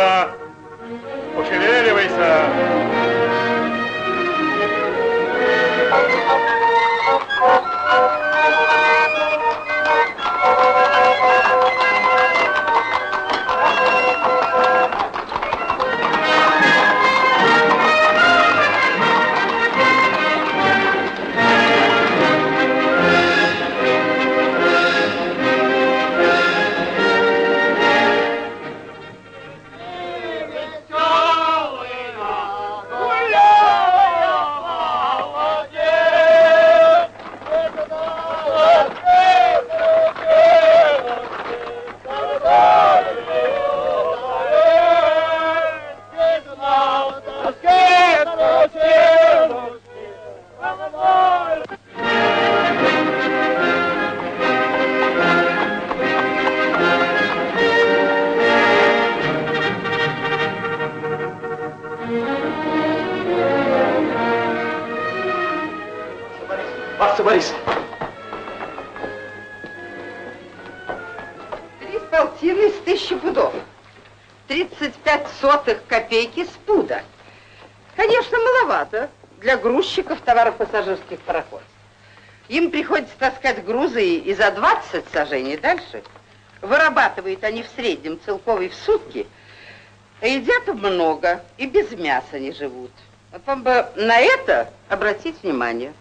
Sierra копейки с пуда. Конечно, маловато для грузчиков товаропассажирских пароходов. Им приходится таскать грузы и за 20 сажений дальше. Вырабатывают они в среднем целковый в сутки, а едят много и без мяса не живут. Вот вам бы на это обратить внимание.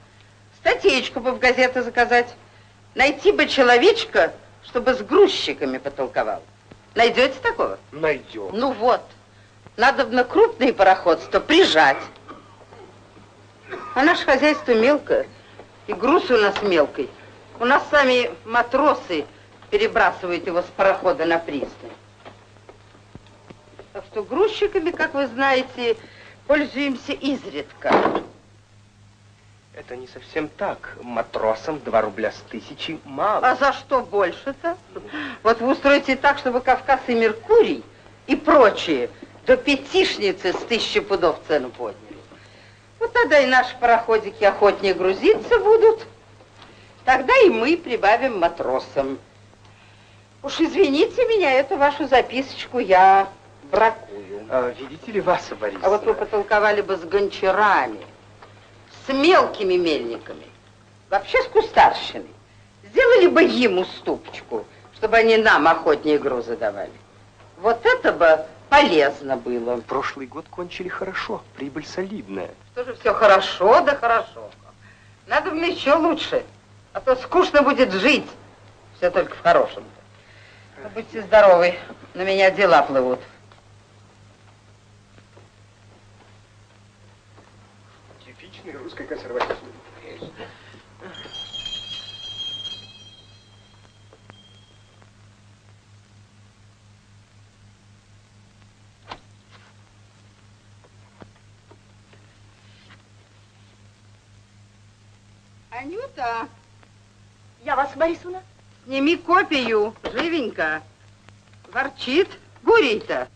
Статейку бы в газету заказать. Найти бы человечка, чтобы с грузчиками потолковал. Найдете такого? Найдем. Ну вот. Надо на крупный пароходство прижать. А наше хозяйство мелкое. И груз у нас мелкий. У нас сами матросы перебрасывают его с парохода на пристань. Так что грузчиками, как вы знаете, пользуемся изредка. Это не совсем так. Матросам 2 рубля с тысячи мало. А за что больше-то? Вот вы устроите так, чтобы Кавказ и Меркурий и прочие до пятишницы с тысячи пудов цену подняли. Вот тогда и наши пароходики охотнее грузиться будут. Тогда и мы прибавим матросам. Уж извините меня, эту вашу записочку я бракую. А, видите ли вас, Борис? А вот вы потолковали бы с гончарами, с мелкими мельниками, вообще с кустарщиной. Сделали бы им уступочку, чтобы они нам охотнее грузы давали. Вот это бы полезно было. Прошлый год кончили хорошо, прибыль солидная. Что же все хорошо, да хорошо. Надо мне еще лучше, а то скучно будет жить. Все только в хорошем. -то. Будьте здоровы, на меня дела плывут. Типичный русский консерватизм. Анюта, Я вас, Борисовна? сними копию, живенько. Ворчит. Гурий-то.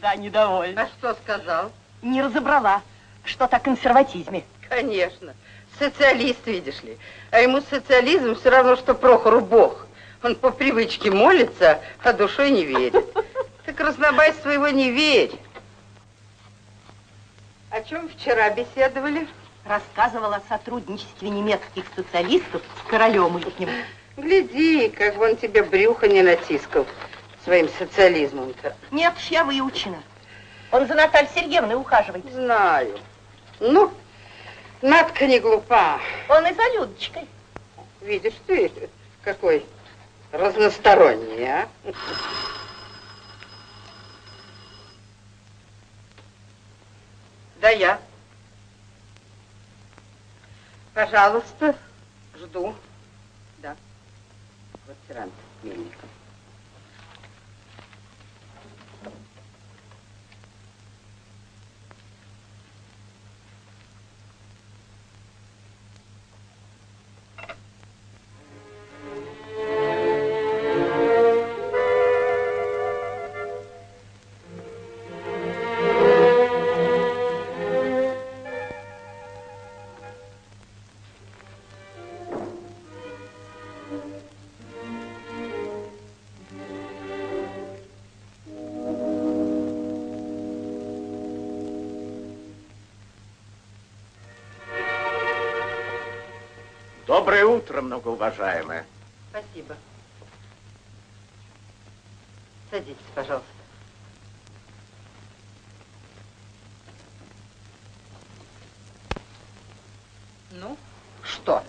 Да, недовольна. А что сказал? Не разобрала, что-то о консерватизме. Конечно. Социалист, видишь ли. А ему социализм все равно, что Прохору Бог. Он по привычке молится, а душой не верит. Так разнобайство его не верь. О чем вчера беседовали? Рассказывала о сотрудничестве немецких социалистов с королем ихним. Гляди, как бы он тебе брюхо не натискал своим социализмом-то. Нет, я выучена. Он за Натальей Сергеевной ухаживает. Знаю. Ну, Надка не глупа. Он и за Людочкой. Видишь ты, какой разносторонний, а? Да я. Пожалуйста, жду. Да. Квартирант Мельников. Доброе утро, многоуважаемая. Спасибо. Садитесь, пожалуйста. Ну, что?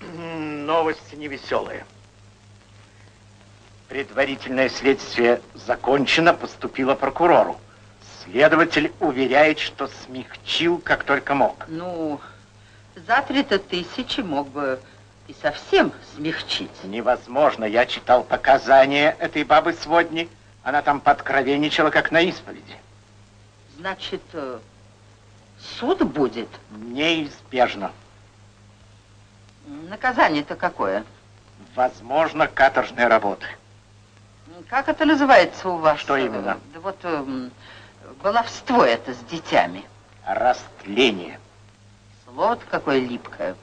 Новости невеселые. Предварительное следствие закончено, поступило прокурору. Следователь уверяет, что смягчил, как только мог. Ну, за три-то тысячи мог бы и совсем смягчить. Невозможно. Я читал показания этой бабы сводни. Она там подкровенничала, как на исповеди. Значит, э, суд будет? Неизбежно. Наказание-то какое? Возможно, каторжные работы. Как это называется у вас? Что именно? Да вот эм, баловство это с детьми. Растление вот какое липкое.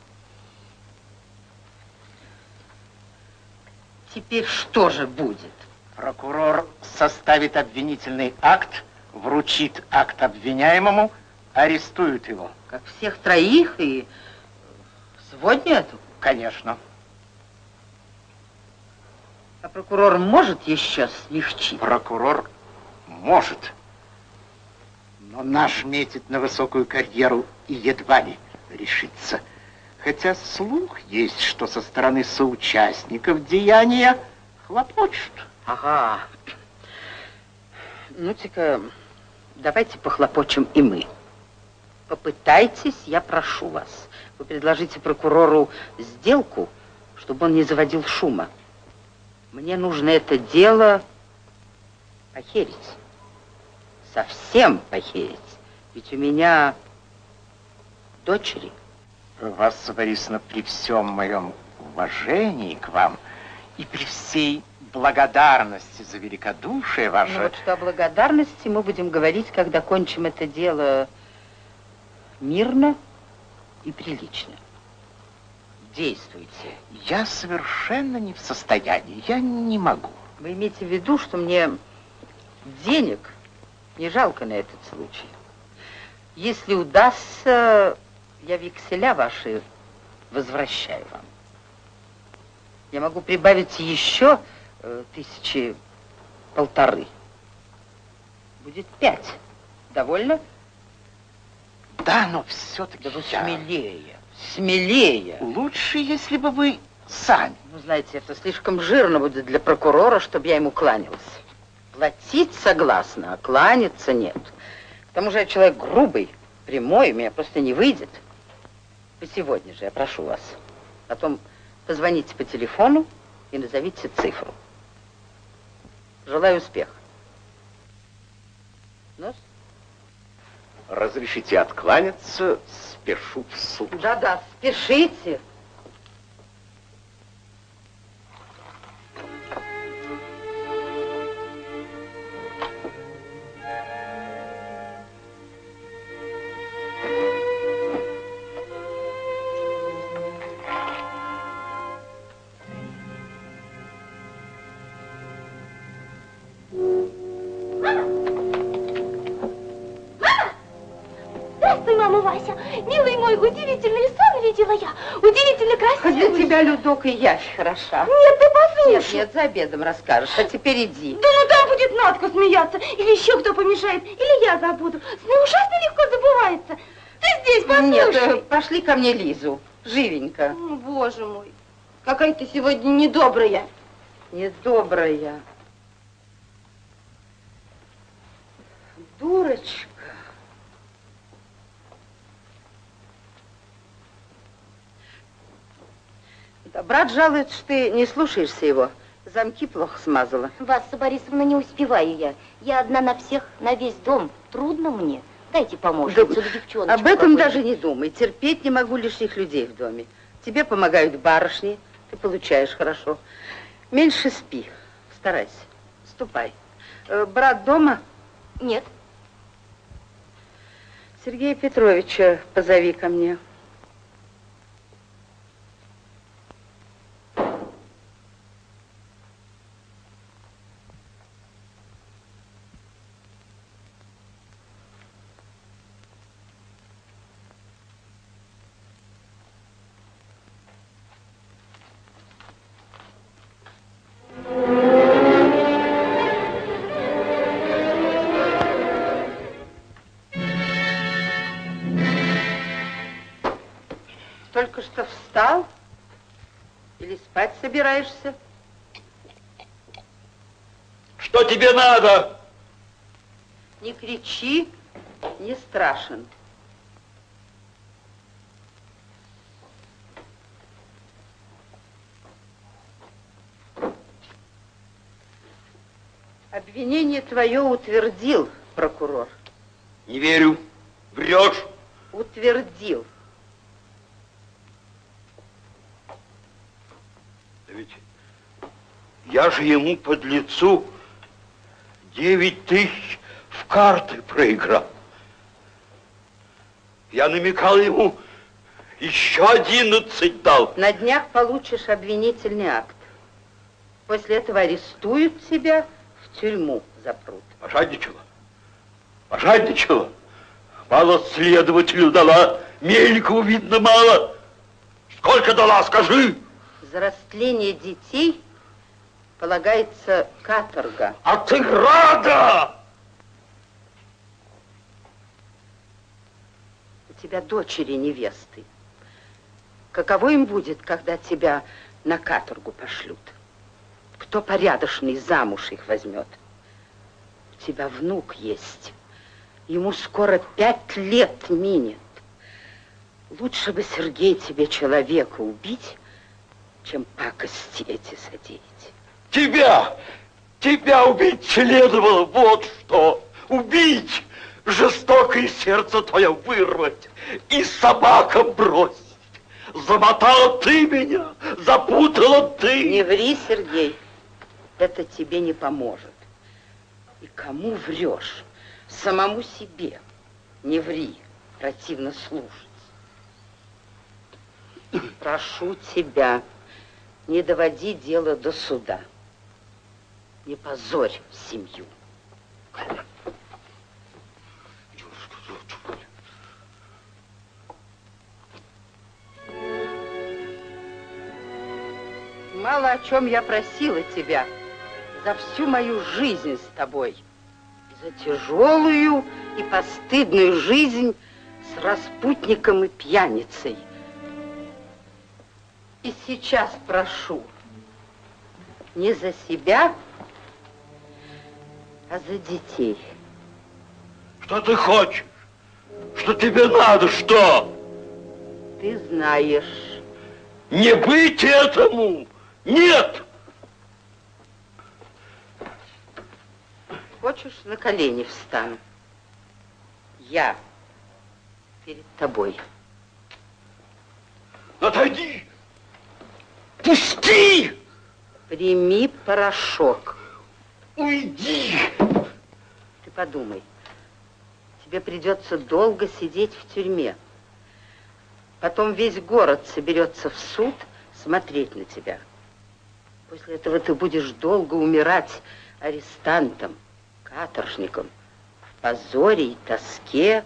Теперь что же будет? Прокурор составит обвинительный акт, вручит акт обвиняемому, арестуют его. Как всех троих и сегодня эту? Конечно. А прокурор может еще смягчить? Прокурор может. Но наш метит на высокую карьеру и едва ли решится. Хотя слух есть, что со стороны соучастников деяния хлопочут. Ага. Ну-ка, давайте похлопочем и мы. Попытайтесь, я прошу вас. Вы предложите прокурору сделку, чтобы он не заводил шума. Мне нужно это дело похерить. Совсем похерить. Ведь у меня дочери. Вас, Борисовна, при всем моем уважении к вам и при всей благодарности за великодушие ваше... Ну вот что о благодарности мы будем говорить, когда кончим это дело мирно и прилично. Действуйте. Я совершенно не в состоянии, я не могу. Вы имеете в виду, что мне денег не жалко на этот случай. Если удастся, я векселя ваши возвращаю вам. Я могу прибавить еще э, тысячи полторы. Будет пять. Довольно? Да, но все-таки Да вы я... смелее, смелее. Лучше, если бы вы сами. Ну, знаете, это слишком жирно будет для прокурора, чтобы я ему кланялся. Платить согласна, а кланяться нет. К тому же я человек грубый, прямой, у меня просто не выйдет. Сегодня же, я прошу вас. Потом позвоните по телефону и назовите цифру. Желаю успеха. Ну, Разрешите откланяться, спешу в суд. да-да, спешите. Людок, и явь хороша. Нет, ты Нет, послушай. нет, за обедом расскажешь, а теперь иди. Да ну там будет Надка смеяться. Или еще кто помешает. Или я забуду. Сны ужасно легко забывается. Ты здесь послушай. Нет, э, пошли ко мне Лизу, живенько. О, Боже мой, какая ты сегодня недобрая. Недобрая. Дурочка. Да, брат жалует, что ты не слушаешься его. Замки плохо смазала. Васса Борисовна, не успеваю я. Я одна на всех, на весь дом. Трудно мне. Дайте помощницу, да, девчоночку Об этом даже не думай. Терпеть не могу лишних людей в доме. Тебе помогают барышни, ты получаешь хорошо. Меньше спи, старайся. Ступай. Э, брат дома? Нет. Сергея Петровича позови ко мне. Собираешься? Что тебе надо? Не кричи, не страшен. Обвинение твое утвердил прокурор. Не верю. Врешь. Утвердил. Ведь я же ему под лицу девять тысяч в карты проиграл. Я намекал ему, еще одиннадцать дал. На днях получишь обвинительный акт. После этого арестуют тебя, в тюрьму запрут. Пожадничала. Пожадничала. Мало следователю дала. Мельникову, видно, мало. Сколько дала, скажи? За растление детей полагается каторга. А ты рада? У тебя дочери невесты. Каково им будет, когда тебя на каторгу пошлют? Кто порядочный замуж их возьмет? У тебя внук есть. Ему скоро пять лет минет. Лучше бы, Сергей, тебе человека убить, чем пакости эти содеять. Тебя, тебя убить следовало, вот что. Убить, жестокое сердце твое вырвать и собакам бросить. Замотала ты меня, запутала ты. Не ври, Сергей, это тебе не поможет. И кому врешь? Самому себе. Не ври, противно слушать. Прошу тебя, не доводи дело до суда. Не позорь семью. Мало о чем я просила тебя за всю мою жизнь с тобой. За тяжелую и постыдную жизнь с распутником и пьяницей. И сейчас прошу, не за себя, а за детей. Что ты хочешь? Что тебе надо? Что? Ты знаешь. Не быть этому! Нет! Хочешь, на колени встану? Я перед тобой. Отойди! Пусти! Прими порошок. Уйди! Ты подумай. Тебе придется долго сидеть в тюрьме. Потом весь город соберется в суд смотреть на тебя. После этого ты будешь долго умирать арестантом, каторжником. В позоре и тоске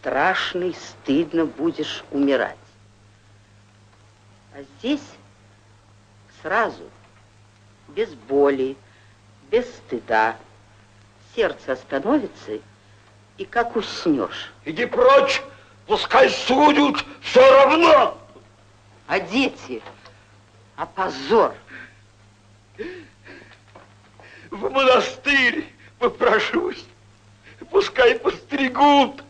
страшно и стыдно будешь умирать. А здесь сразу, без боли, без стыда, сердце остановится, и как уснешь. Иди прочь! Пускай судят, все равно! А дети? А позор? В монастырь попрошусь. Пускай постригут.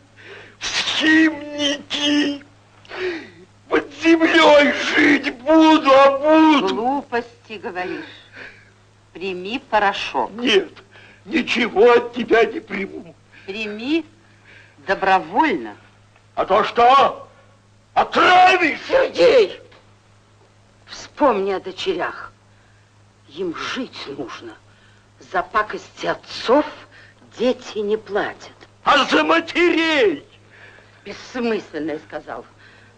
В схимники. Под землей жить буду, а буду. Глупости говоришь. Прими порошок. Нет, ничего от тебя не приму. Прими добровольно. А то что? Отравишь? Сергей! Вспомни о дочерях. Им жить нужно. За пакости отцов дети не платят. А за матерей? Бессмысленно, я сказал.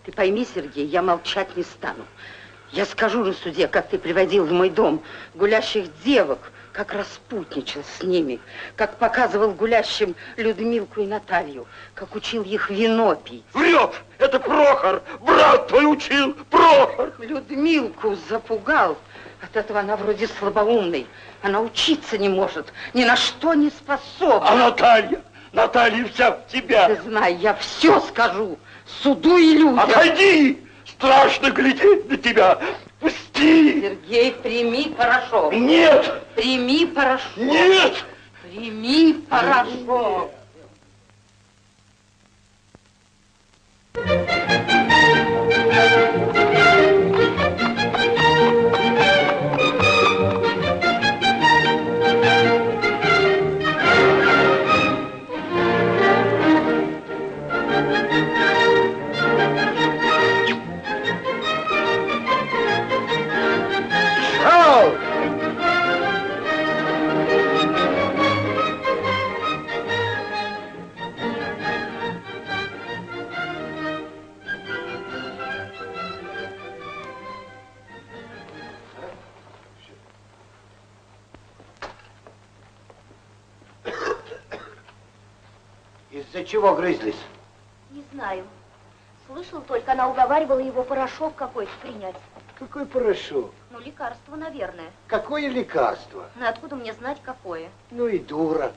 Ты пойми, Сергей, я молчать не стану. Я скажу на суде, как ты приводил в мой дом гулящих девок, как распутничал с ними, как показывал гулящим Людмилку и Наталью, как учил их вино пить. Врешь! Это Прохор! Брат твой учил! Прохор! Людмилку запугал. От этого она вроде слабоумной. Она учиться не может, ни на что не способна. А Наталья? Наталья вся в тебя. Ты знай, я все скажу суду и людям. Отойди! Страшно глядеть на тебя. Пусти! Сергей, прими порошок. Нет! Прими порошок. Нет! Прими порошок. Шел! Из-за чего грызлись? Не знаю. Слышал только, она уговаривала его порошок какой-то принять. Какой порошок? Ну, лекарство, наверное. Какое лекарство? Ну, откуда мне знать, какое? Ну и дура.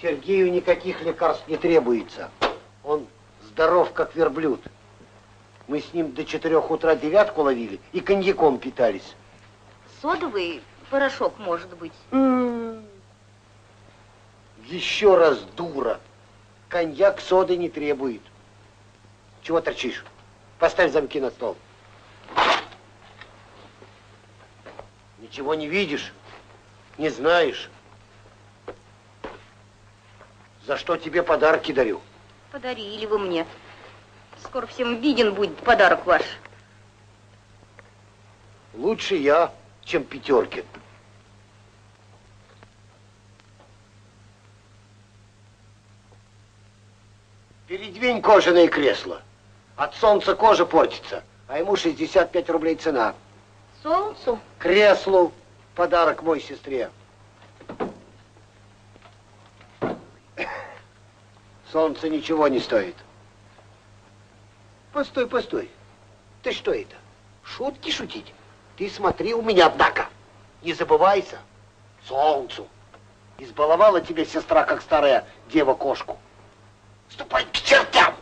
Сергею никаких лекарств не требуется. Он здоров, как верблюд. Мы с ним до четырех утра девятку ловили и коньяком питались. Содовый порошок, может быть. Еще раз дура. Коньяк соды не требует. Чего торчишь? Поставь замки на стол. Ничего не видишь, не знаешь. За что тебе подарки дарю? Подарили вы мне. Скоро всем виден будет подарок ваш. Лучше я, чем пятерки. Передвинь кожаное кресло. От солнца кожа портится, а ему 65 рублей цена. Солнцу? Креслу. Подарок мой сестре. Солнце ничего не стоит. Постой, постой. Ты что это? Шутки шутить? Ты смотри у меня, однако. Не забывайся. Солнцу. Избаловала тебя сестра, как старая дева-кошку. Ступай к чертям!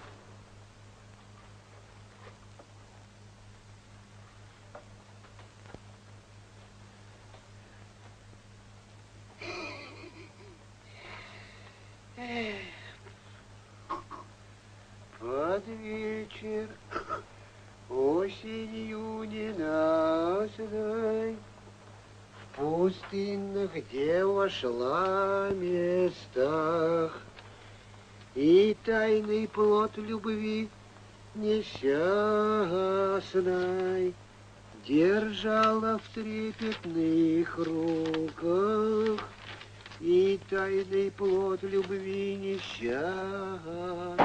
Под вечер осенью ненастной В пустынных, где вошла местах И плод любви несчастной Держала в трепетных руках И тайный плод любви несчастной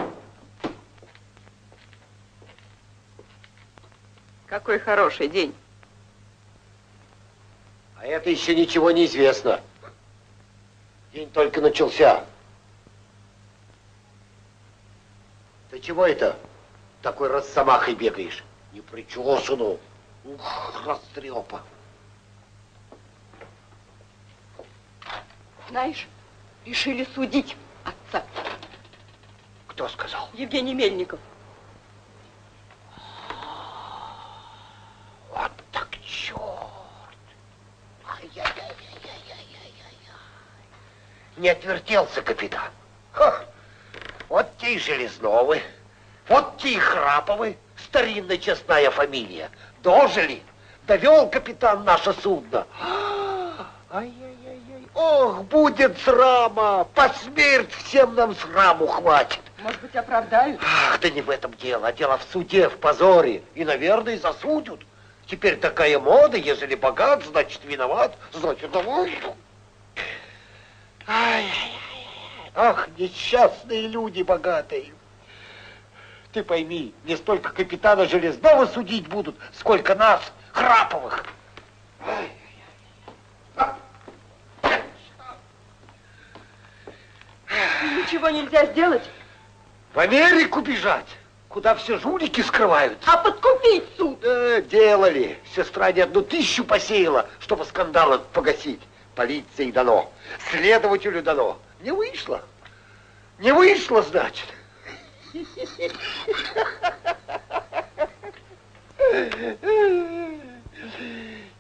Какой хороший день. А это еще ничего не известно. День только начался. Ты чего это такой росомахой бегаешь? Не причесанную. Ух, растрепа. Знаешь, решили судить отца. Кто сказал? Евгений Мельников. Вот так черт. Ай-яй-яй-яй-яй-яй-яй-яй. Не отвертелся капитан. Ха. Вот те и Железновы, вот те и Храповы, старинная честная фамилия. Дожили, довел капитан наше судно. Ай-яй-яй-яй. Ох, будет срама, по смерть всем нам сраму хватит. Может быть, оправдают? Ах, да не в этом дело, а дело в суде, в позоре. И, наверное, засудят. Теперь такая мода, ежели богат, значит виноват, значит давай. Ай, ах, несчастные люди богатые. Ты пойми, не столько капитана Железного судить будут, сколько нас, Храповых. Ничего нельзя сделать? в Америку бежать, куда все жулики скрываются. А подкупить суд? Да, делали. Сестра не одну тысячу посеяла, чтобы скандал погасить. Полиции дано. Следователю дано. Не вышло. Не вышло, значит.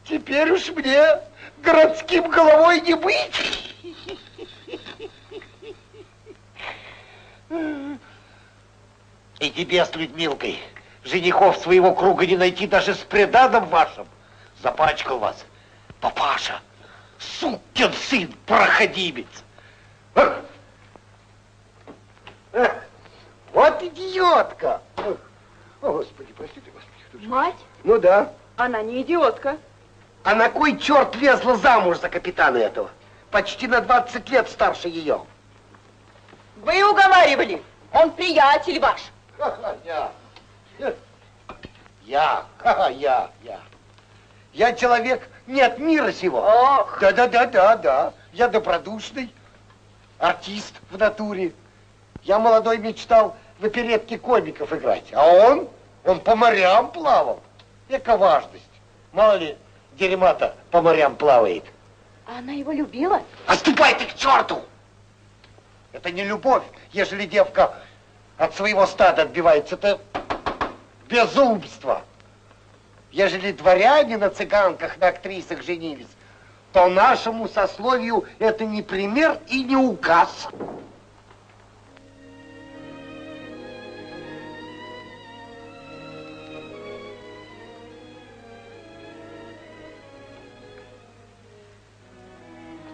Теперь уж мне городским головой не быть. И тебе с Людмилкой женихов своего круга не найти даже с преданом вашим. Запачкал вас. Папаша, сукин сын, проходимец. Вот идиотка. О, Господи, простите, Господи. Мать? Ну да. Она не идиотка. А на кой черт лезла замуж за капитана этого? Почти на 20 лет старше ее. Вы уговаривали. Он приятель ваш. Ха-ха, Я. Я. Ха-ха, я. Я. Я человек не от мира сего. Ох. Да, да, да, да, да. Я добродушный, артист в натуре. Я молодой мечтал в оперетке комиков играть, а он, он по морям плавал. Эка важность. Мало ли дерьма-то по морям плавает. А она его любила? А ступай ты к черту! Это не любовь, ежели девка от своего стада отбивается. Это безумство. Ежели дворяне на цыганках, на актрисах женились, то нашему сословию это не пример и не указ.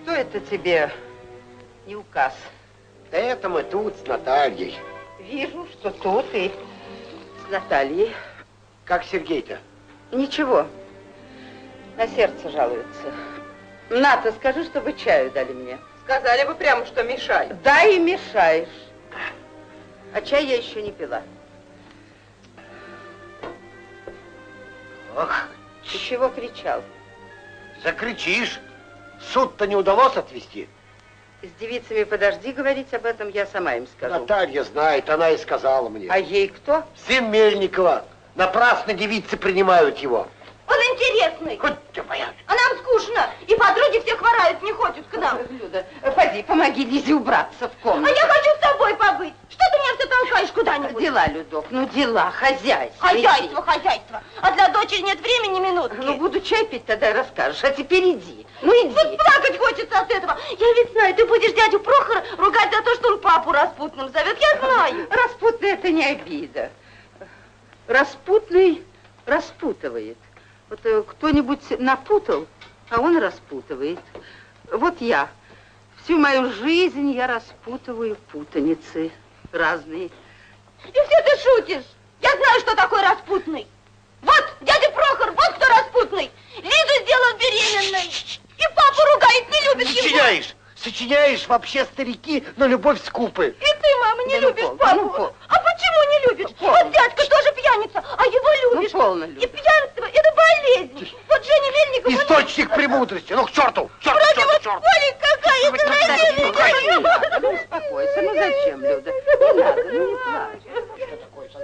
Кто это тебе не указ? Да это мы тут с Натальей. Вижу, что тут и с Натальей. Как Сергей-то? Ничего, на сердце жалуется. Ната, скажи, чтобы чаю дали мне. Сказали бы прямо, что мешаю. Да и мешаешь. А чай я еще не пила. Ох, Ты чего кричал? закричишь. Суд-то не удалось отвести. С девицами подожди говорить об этом, я сама им скажу. Наталья знает, она и сказала мне. А ей кто? Сын Мельникова. Напрасно девицы принимают его. Он интересный. Хоть ты моя. А нам скучно. И подруги все хворают, не ходят к нам. Люда, поди, помоги Лизе убраться в А комнату. я хочу с тобой побыть. Что ты меня все толкаешь куда-нибудь? Дела, Людок, ну дела, хозяйство. Хозяйство, иди. хозяйство. А для дочери нет времени минутки. Ну, буду чай пить, тогда расскажешь. А теперь иди. Ну, иди. Вот плакать хочется от этого. Я ведь знаю, ты будешь дядю Прохора ругать за то, что он папу распутным зовет. Я знаю. Распутный это не обида. Распутный распутывает. Вот э, кто-нибудь напутал, а он распутывает. Вот я. Всю мою жизнь я распутываю путаницы разные. И все ты шутишь. Я знаю, что такое распутный. Вот, дядя Прохор, вот кто распутный. Лизу сделал беременной. И папу ругает, не любит его. Сочиняешь. Сочиняешь вообще старики, но любовь скупы. И ты, мама, не Да ну любишь папу. ну полно. а почему не любишь? Ну. Вот дядька тоже пьяница, а его любишь. Ну, полно, И Люда. пьянство – это болезнь. Вот Женя Мельников... он Источник премудрости. Ну, к черту! К черту, к черту, к черту! Противополе какая Ну, заразительная. не надо, ну успокойся. Ну зачем, Люда? Не надо, ну не плачь.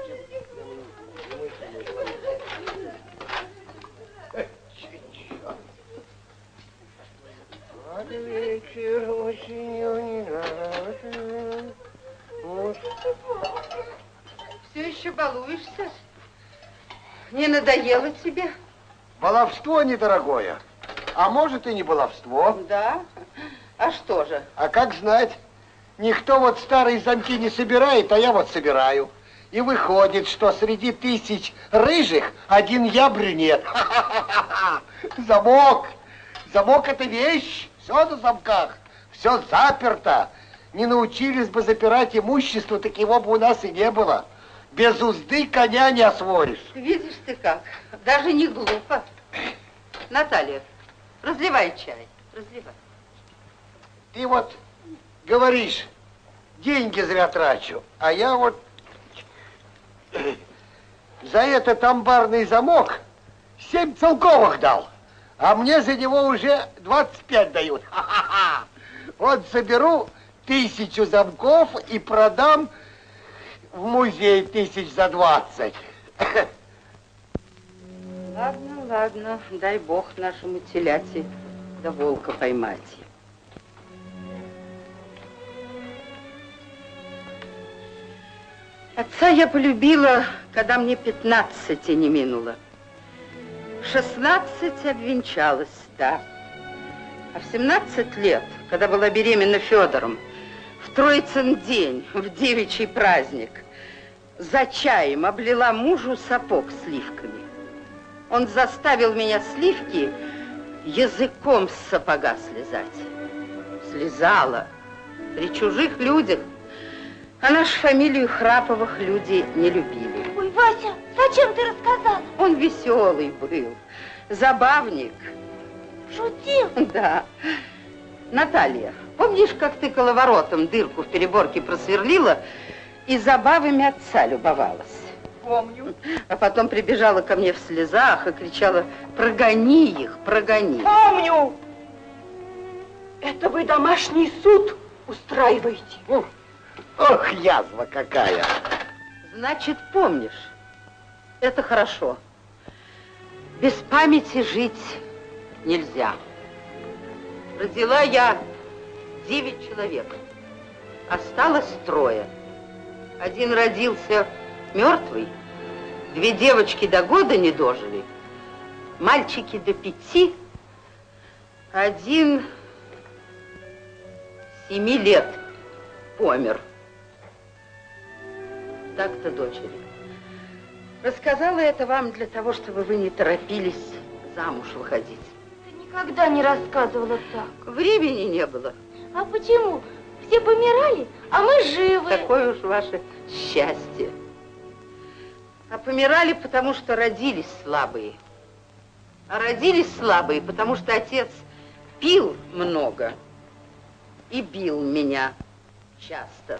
Вечер осенью Все еще балуешься? Не надоело тебе? Баловство недорогое. А может и не баловство. Да. А что же? А как знать? Никто вот старые замки не собирает, а я вот собираю. И выходит, что среди тысяч рыжих один я брюнет. Замок. Замок это вещь. Все на замках. Все заперто. Не научились бы запирать имущество, так его бы у нас и не было. Без узды коня не освоишь. Видишь ты как? Даже не глупо. Наталья, разливай чай. Разливай. Ты вот говоришь, деньги зря трачу, а я вот за этот амбарный замок семь целковых дал, а мне за него уже 25 дают. Вот соберу тысячу замков и продам в музей тысяч за 20. Ладно, ладно. Дай бог нашему теляте да волка поймать. Отца я полюбила, когда мне 15 не минуло. В 16 обвенчалась, да. А в 17 лет, когда была беременна Федором, в Троицын день, в девичий праздник, за чаем облила мужу сапог сливками. Он заставил меня сливки языком с сапога слезать. Слезала при чужих людях. А нашу фамилию Храповых люди не любили. Ой, Вася, зачем ты рассказал? Веселый был, забавник. Шутил. Да. Наталья, помнишь, как ты коловоротом дырку в переборке просверлила и забавами отца любовалась? Помню. А потом прибежала ко мне в слезах и кричала, прогони их, прогони. Помню. Это вы домашний суд устраиваете? Ох, язва какая. Значит, помнишь. Это хорошо. Без памяти жить нельзя. Родила я девять человек. Осталось трое. Один родился мертвый, две девочки до года не дожили, мальчики до пяти, один семи лет помер. Так-то дочери. Рассказала это вам для того, чтобы вы не торопились замуж выходить. Ты никогда не рассказывала так. Времени не было. А почему? Все помирали, а мы живы. Такое уж ваше счастье. А помирали, потому что родились слабые. А родились слабые, потому что отец пил много и бил меня часто.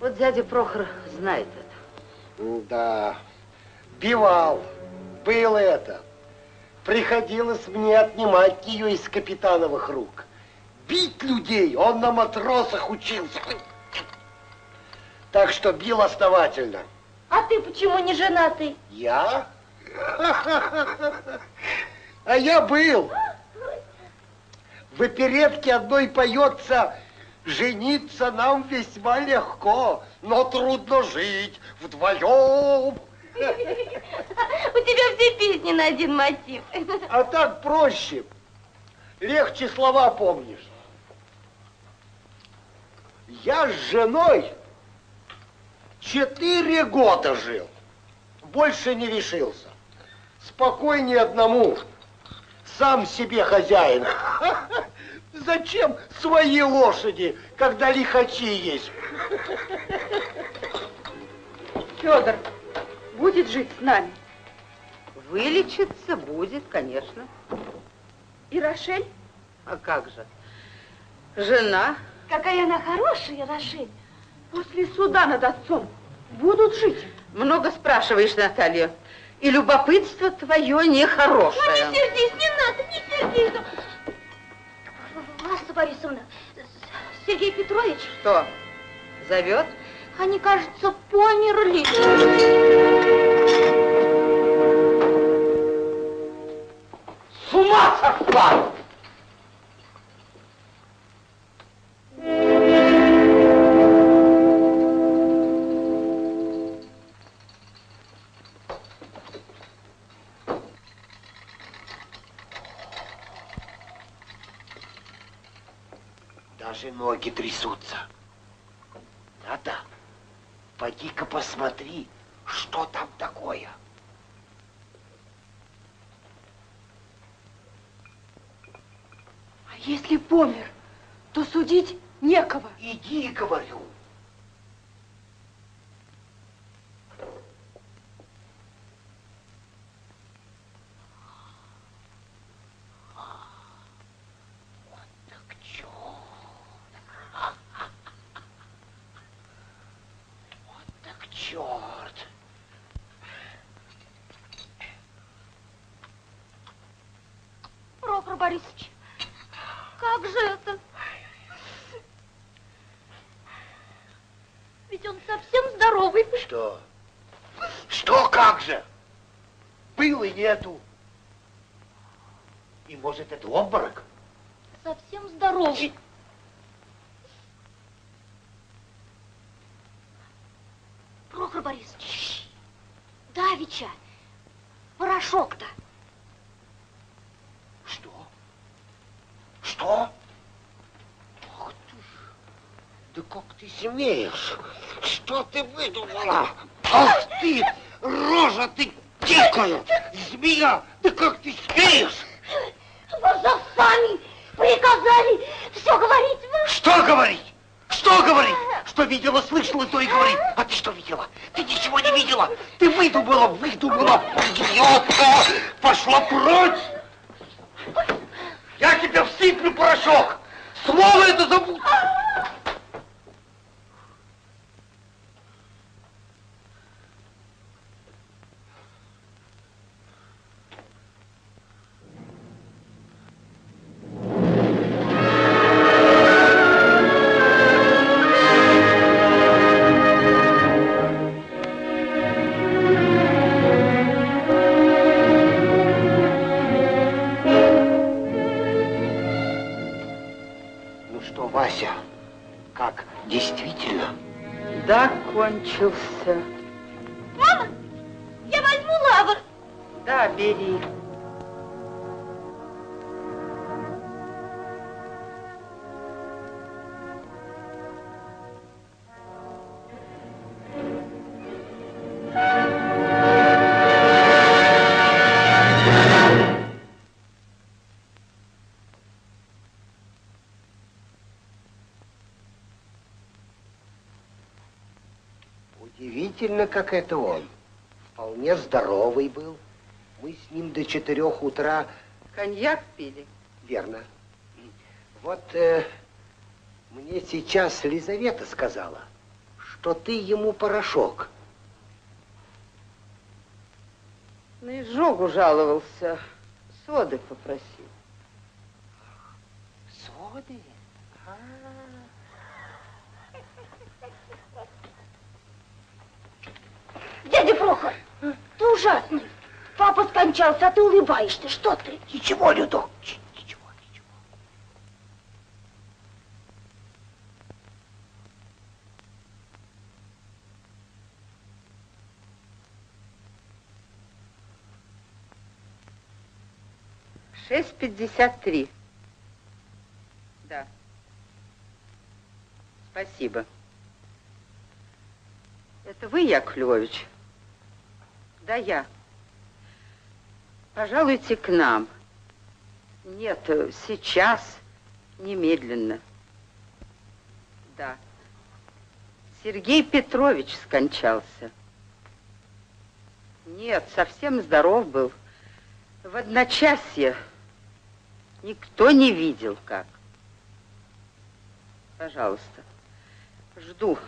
Вот дядя Прохор знает это. Да, бивал, было это. Приходилось мне отнимать ее из капитановых рук. Бить людей, он на матросах учился. Так что бил основательно. А ты почему не женатый? Я? А я был. В оперетке одной поется «Жениться нам весьма легко, но трудно жить вдвоем». У тебя все песни на один мотив. А так проще. Легче слова помнишь. Я с женой четыре года жил. Больше не решился. Спокойнее одному. Сам себе хозяин. Зачем свои лошади, когда лихачи есть? Федор будет жить с нами. Вылечиться будет, конечно. И Рошель? А как же? Жена Какая она хорошая, Рошель. После суда над отцом будут жить. много спрашиваешь, Наталья. И любопытство твое нехорошее. Ну, не сердись, не надо, не сердись. Власа Борисовна, Сергей Петрович, Что, зовет? они, кажется, померли. С ума сошла! Даже ноги трясутся. Да-да. Пойди-ка посмотри, что там такое. А если помер, то судить некого. Иди, говорю. Вот так черт. Вот так черт. Прохор Борисович, как же это? Ведь он совсем здоровый. Что? Что, как же? Был и нету. И может это обморок? Совсем здоровый. Прохор Борисович, Давича, порошок-то. Что? Что? Ах ты ж. Да как ты смеешь? Что ты выдумала? Ах ты, рожа ты дикая, змея, да как ты смеешь? Вы сами приказали все говорить. Что говорить? Что говорить? Что видела, слышала, то и говори. А ты что видела? Ты ничего не видела. Ты выдумала, выдумала. Идиотка! Пошла прочь! Я тебя всыплю порошок! Слово это забудь! Как это он. Вполне здоровый был. Мы с ним до четырех утра... Коньяк пили? Верно. Вот э, мне сейчас Лизавета сказала, что ты ему порошок. На изжогу жаловался. Соды попросил. Соды? А. Дядя Прохор, ты ужасный. Папа скончался, а ты улыбаешься. Что ты? Ничего, Людок, ничего, ничего. Шесть пятьдесят три. Да. Спасибо. Это вы, Яков Львович? Да, я. Пожалуйте к нам. Нет, сейчас, немедленно. Да. Сергей Петрович скончался. Нет, совсем здоров был. В одночасье никто не видел, как. Пожалуйста, жду.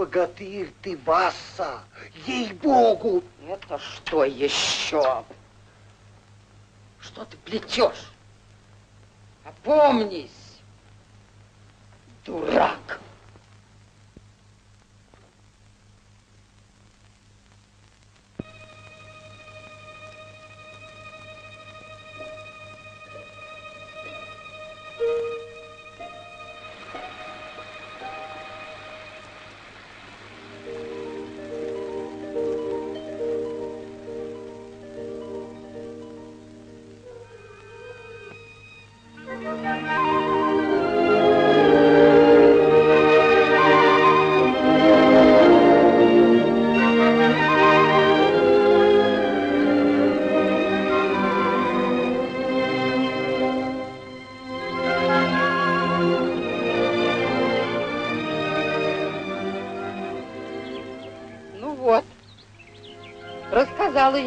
Богатырь ты, Васа, ей-богу. Это что еще? Что ты плетешь? Опомнись, дурак.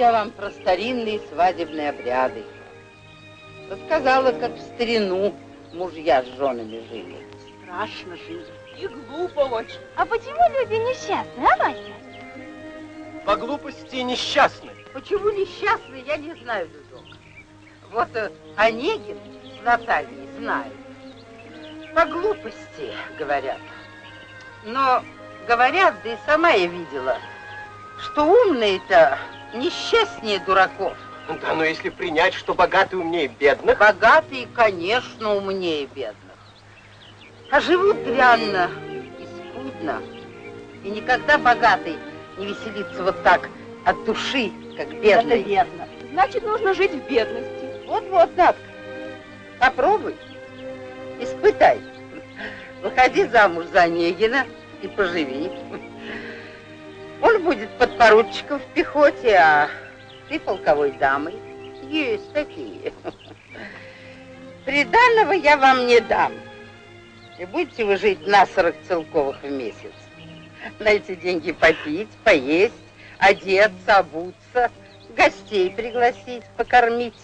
Я вам про старинные свадебные обряды. Рассказала, как в старину мужья с женами жили. Страшно жили. И глупо очень. А почему люди несчастны, а, Вася? По глупости несчастны. Почему несчастный, я не знаю, Людок. Вот э, Онегин с Натальей знает. По глупости, говорят. Но говорят, да и сама я видела, что умные-то несчастнее дураков. Да, но если принять, что богатый умнее бедных, Богатые, конечно, умнее бедных. А живут дрянно и скудно. И никогда богатый не веселится вот так от души, как Это бедный. верно. Значит, нужно жить в бедности. Вот-вот, Натка, попробуй, испытай. Выходи замуж за Онегина и поживи. Он будет подпоручиком в пехоте, а ты полковой дамой. Есть такие. Приданного я вам не дам. И будете вы жить на 40 целковых в месяц. На эти деньги попить, поесть, одеться, обуться, гостей пригласить, покормить.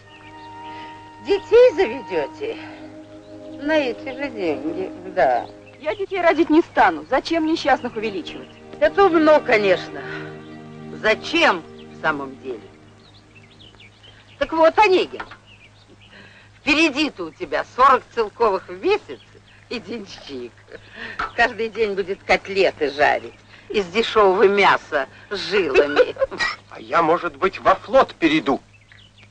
Детей заведете на эти же деньги, да. Я детей родить не стану. Зачем несчастных увеличивать? Это умно, конечно. Зачем в самом деле? Так вот, Онегин, впереди-то у тебя 40 целковых в месяц и денщик. Каждый день будет котлеты жарить из дешевого мяса с жилами. а я, может быть, во флот перейду.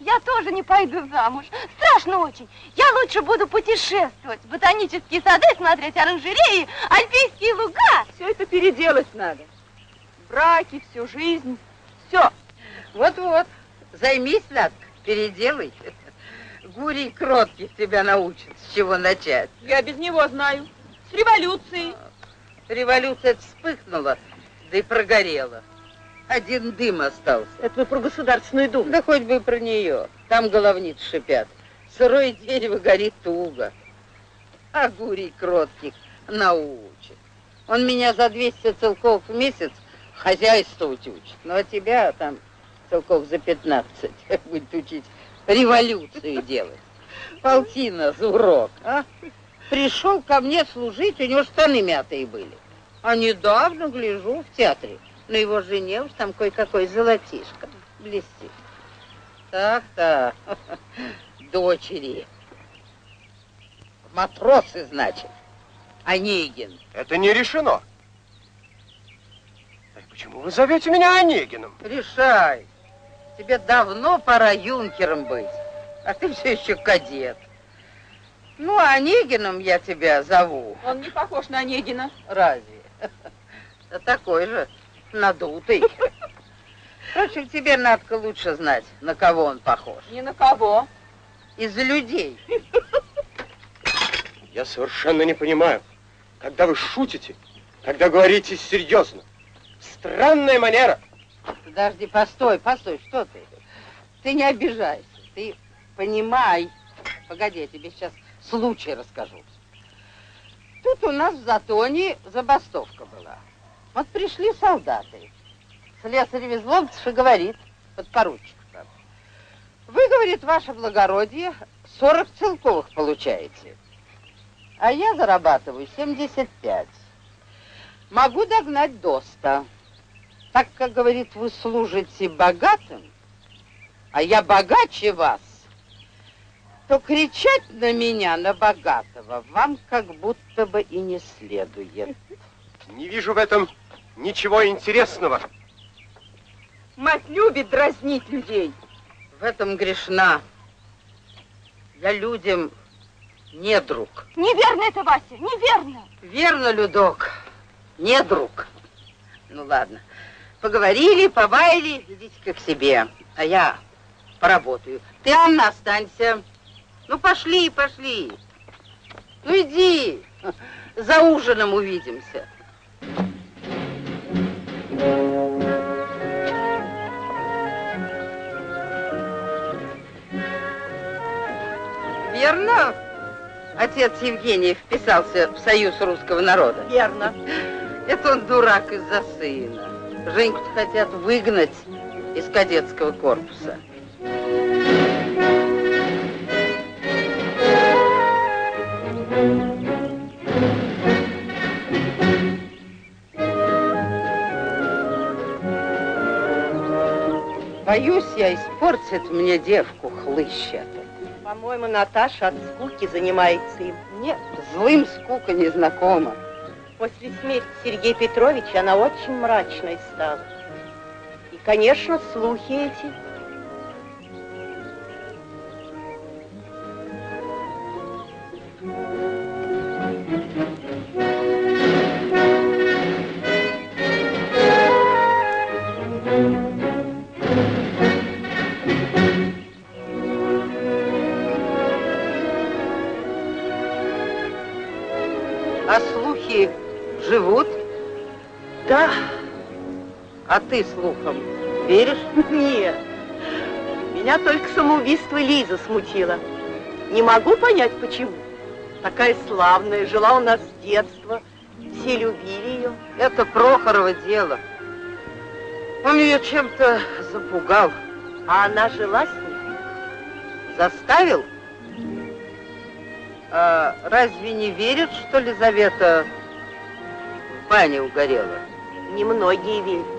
Я тоже не пойду замуж. Страшно очень. Я лучше буду путешествовать. Ботанические сады смотреть, оранжереи, альпийские луга. Все это переделать надо. Браки, всю жизнь, все. Вот-вот, займись, Надка, переделай. Гурий кротких тебя научит, с чего начать. Я без него знаю. С революцией. Революция вспыхнула, да и прогорела. Один дым остался. Это вы про Государственную Думу. Да хоть бы и про нее. Там головницы шипят. Сырое дерево горит туго. А гурий кротких научит. Он меня за 200 целков в месяц хозяйствовать учит. Ну, а тебя там целков за 15 будет учить революцию делать. Полтина за урок, а? Пришел ко мне служить, у него штаны мятые были. А недавно гляжу в театре. На его жене уж там кое-какой золотишко блестит. Так-то, дочери. Матросы, значит. Онегин. Это не решено. Так почему вы зовете меня Онегиным? Решай. Тебе давно пора юнкером быть, а ты все еще кадет. Ну, а Онегином я тебя зову. Он не похож на Онегина. Разве? Да такой же надутый. Впрочем, тебе, Надка, лучше знать, на кого он похож. Ни на кого. Из людей. Я совершенно не понимаю, когда вы шутите, когда говорите серьезно. Странная манера. Подожди, постой, постой, что ты? Ты не обижайся, ты понимай. Погоди, я тебе сейчас случай расскажу. Тут у нас в Затоне забастовка была. Вот пришли солдаты. Слесарь Везловцев и говорит, подпоручик, правда. Вы, говорит, ваше благородие, 40 целковых получаете. А я зарабатываю 75. Могу догнать до 100. Так как, говорит, вы служите богатым, а я богаче вас, то кричать на меня, на богатого, вам как будто бы и не следует. Не вижу в этом ничего интересного. Мать любит дразнить людей. В этом грешна. Я людям не друг. Неверно это, Вася, неверно. Верно, Людок, не друг. Ну ладно, поговорили, побаяли, идите-ка к себе, а я поработаю. Ты, Анна, останься. Ну, пошли, пошли. Ну, иди, за ужином увидимся. Верно? Отец Евгений вписался в союз русского народа. Верно. Это он дурак из-за сына. Женьку хотят выгнать из кадетского корпуса. Боюсь я испортит мне девку хлыщ этот. По-моему, Наташа от скуки занимается им. Нет, злым скука не знакома. После смерти Сергея Петровича она очень мрачной стала. И, конечно, слухи эти. Ты слухом веришь? нет. Меня только самоубийство Лизы смутило. Не могу понять, почему. Такая славная, жила у нас с детства. Все любили ее. Это Прохорова дело. Он ее чем-то запугал. А она жила с ним. Заставил? А разве не верят, что Лизавета в бане угорела? Немногие верят.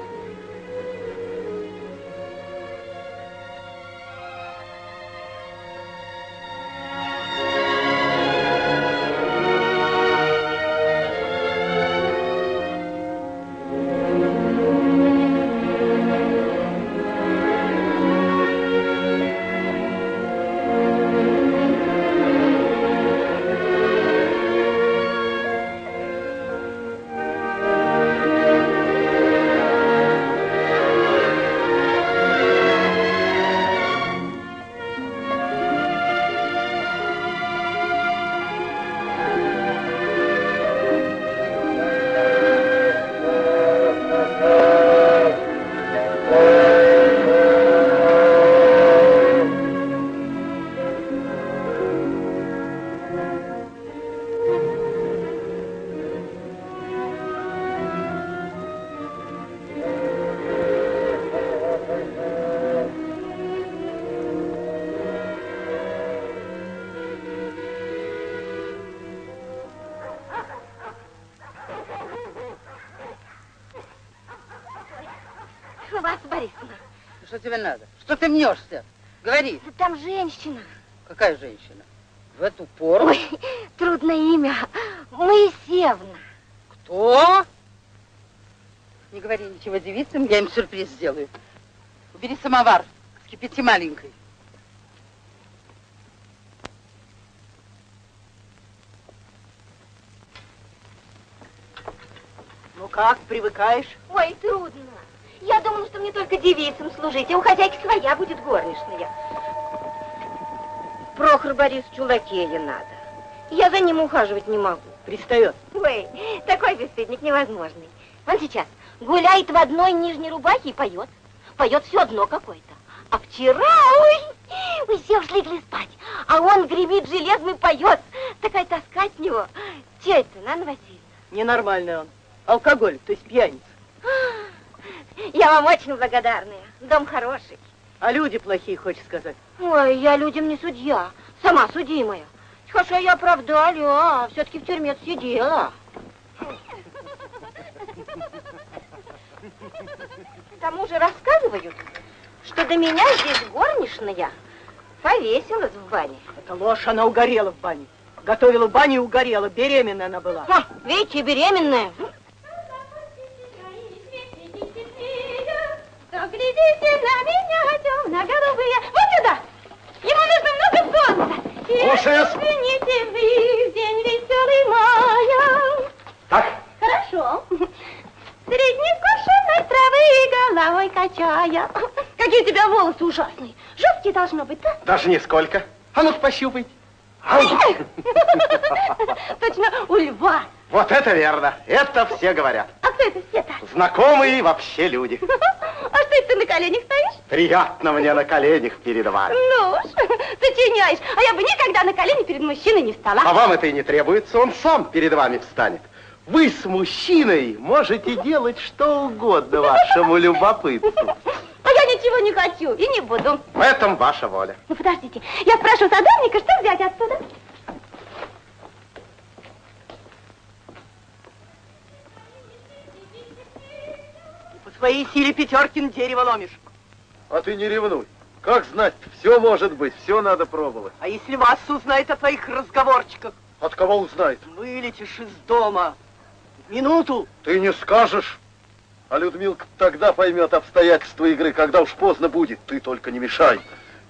Вас, Борисовна? Что тебе надо? Что ты мнешься? Говори. Да там женщина. Какая женщина? В эту пору? Ой, трудное имя. Моисеевна. Кто? Не говори ничего девицам, я им сюрприз сделаю. Убери самовар, скипяти маленькой. Ну как, привыкаешь? Ой, трудно. Я думала, что мне только девицам служить, а у хозяйки своя будет горничная. Прохор Борисовичу лакея надо. Я за ним ухаживать не могу. Пристает. Ой, такой бесстыдник невозможный. Он сейчас гуляет в одной нижней рубахе и поет. Поет все одно какое-то. А вчера, ой, мы все ушли спать, а он гремит железный поет. Такая тоска от него. Че это, Нанна Васильевна? Ненормальный он. Алкоголь, то есть пьяница. Я вам очень благодарная. Дом хороший. А люди плохие, хочешь сказать? Ой, я людям не судья, сама судимая. Хорошо, я оправдали, а все-таки в тюрьме сидела. К тому же рассказывают, что до меня здесь горничная повесилась в бане. Это ложь, она угорела в бане. Готовила в бане и угорела, беременная она была. А, видите, беременная. Глядите на меня, темно-голубые. Вот сюда. Ему нужно много солнца. И. Извините, вы в день веселый мая. Так, Хорошо. Средней скошенной травы головой качая. Какие у тебя волосы ужасные. Жесткие должно быть, да? даже нисколько. А ну пощупайте. Точно у льва. Вот это верно. Это все говорят. А кто это все-то? Знакомые вообще люди. А что это ты на коленях стоишь? Приятно мне на коленях перед вами. Ну уж, сочиняешь. А я бы никогда на колени перед мужчиной не встала. А вам это и не требуется, он сам перед вами встанет. Вы с мужчиной можете делать что угодно вашему любопытству. А я ничего не хочу и не буду. В этом ваша воля. Ну, подождите, я спрошу садовника, что взять отсюда? Своей силе Пятеркин дерево ломишь. А ты не ревнуй. Как знать, все может быть, все надо пробовать. А если вас узнает о твоих разговорчиках? От кого узнает? Вылетишь из дома. Минуту. Ты не скажешь. А Людмилка тогда поймет обстоятельства игры, когда уж поздно будет. Ты только не мешай.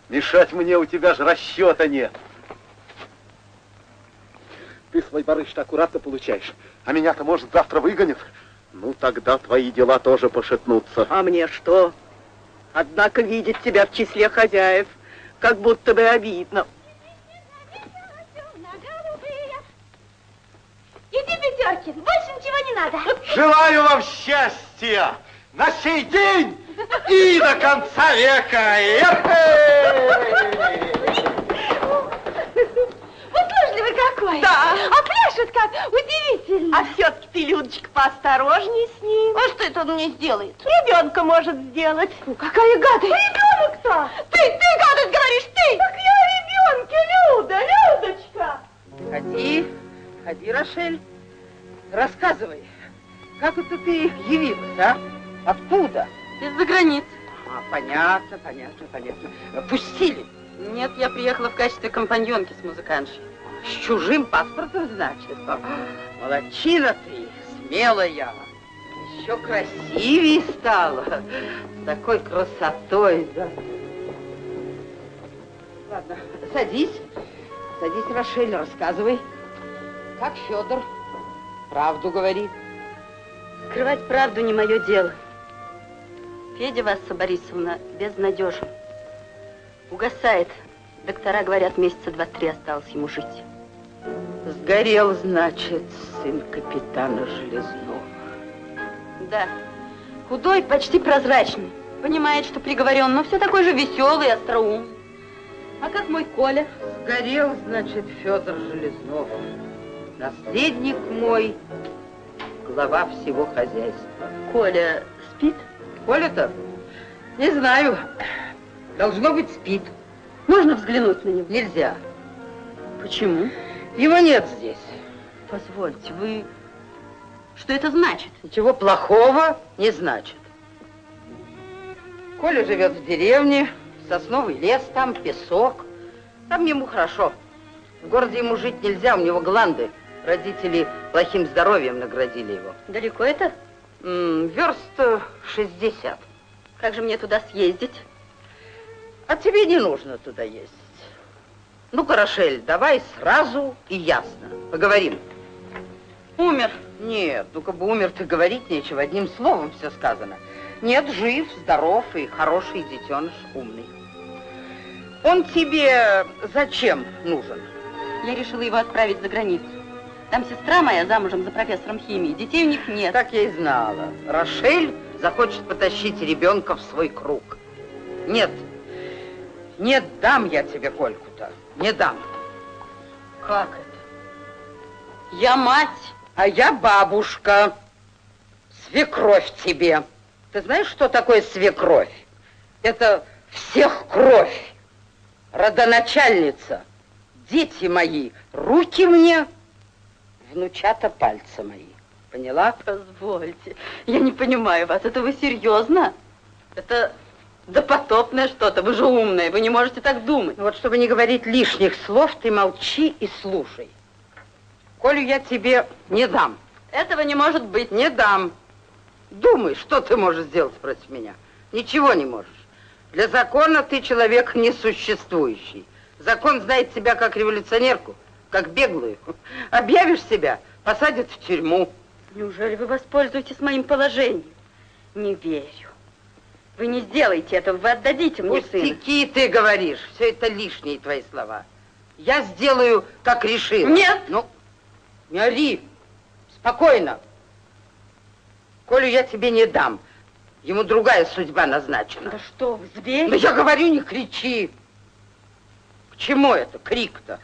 Мешать мне у тебя же расчета нет. Ты свой барыш аккуратно получаешь, а меня-то, может, завтра выгонят. Ну, тогда твои дела тоже пошатнутся. А мне что? Однако видеть тебя в числе хозяев, как будто бы обидно. Иди, Пятеркин, больше ничего не надо. Желаю вам счастья на сей день и до конца века. Эх! Какой. Да. А пляшет как удивительно. А все-таки ты, Людочка, поосторожней с ним. А что это он мне сделает? Ребенка может сделать. Фу, какая гадость. Ребенок-то. Ты, ты гадость говоришь, ты! Так я ребенке, Люда, Людочка! Ходи, ходи, Рошель. Рассказывай, как это ты явилась, а? Откуда? Из-за границы. А, понятно, понятно, понятно. Пустили. Нет, я приехала в качестве компаньонки с музыкантшей. С чужим паспортом, значит. Молодчина ты, смелая. Еще красивее стала. С такой красотой, да. Ладно, садись. Садись, Рошель, рассказывай. Как Федор? Правду говорит. Скрывать правду не мое дело. Федя Васса Борисовна безнадежен. Угасает. Доктора говорят, месяца два-три осталось ему жить. Сгорел, значит, сын капитана Железнова. Да. Худой, почти прозрачный. Понимает, что приговорен, но все такой же веселый и остроумный. А как мой Коля? Сгорел, значит, Федор Железнов. Наследник мой, глава всего хозяйства. Коля спит? Коля-то? Не знаю. Должно быть, спит. Можно взглянуть на него? Нельзя. Почему? Его нет здесь. Позвольте, вы... Что это значит? Ничего плохого не значит. Коля живет в деревне, сосновый лес, там песок. Там ему хорошо. В городе ему жить нельзя, у него гланды. Родители плохим здоровьем наградили его. Далеко это? М, верст э, 60. Как же мне туда съездить? А тебе не нужно туда ездить. Ну-ка, Рошель, давай сразу и ясно. Поговорим. Умер. Нет, ну как бы умер, ты говорить нечего, одним словом все сказано. Нет, жив, здоров и хороший детеныш, умный. Он тебе зачем нужен? Я решила его отправить за границу. Там сестра моя замужем за профессором химии. Детей у них нет. Так я и знала. Рошель захочет потащить ребенка в свой круг. Нет, не дам я тебе Кольку-то, не дам. Как это? Я мать. А я бабушка. Свекровь тебе. Ты знаешь, что такое свекровь? Это всех кровь. Родоначальница. Дети мои, руки мне, внучата пальцы мои. Поняла? Позвольте, я не понимаю вас. Это вы серьезно? Это допотопное что-то. Вы же умная, вы не можете так думать. Вот чтобы не говорить лишних слов, ты молчи и слушай. Колю я тебе не дам. Этого не может быть. Не дам. Думай, что ты можешь сделать против меня? Ничего не можешь. Для закона ты человек несуществующий. Закон знает тебя как революционерку, как беглую. Объявишь себя, посадят в тюрьму. Неужели вы воспользуетесь моим положением? Не верю. Вы не сделаете этого, вы отдадите мне сына. Пустяки ты говоришь. Все это лишние твои слова. Я сделаю, как решила. Нет. Ну, не ори. Спокойно. Колю я тебе не дам. Ему другая судьба назначена. Да что вы, зверь? Да я говорю, не кричи. К чему это крик-то?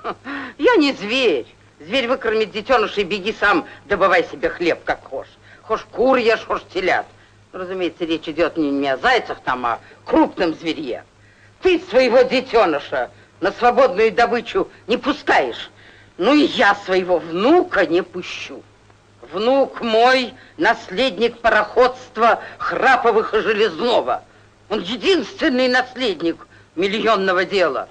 Я не зверь. Зверь выкормит детенышей, беги сам, добывай себе хлеб, как хошь. Хошь кур ешь, хошь телят. Разумеется, речь идет не, не о зайцах там, а о крупном зверье. Ты своего детеныша на свободную добычу не пускаешь. Ну и я своего внука не пущу. Внук мой, наследник пароходства Храповых и Железного. Он единственный наследник миллионного дела.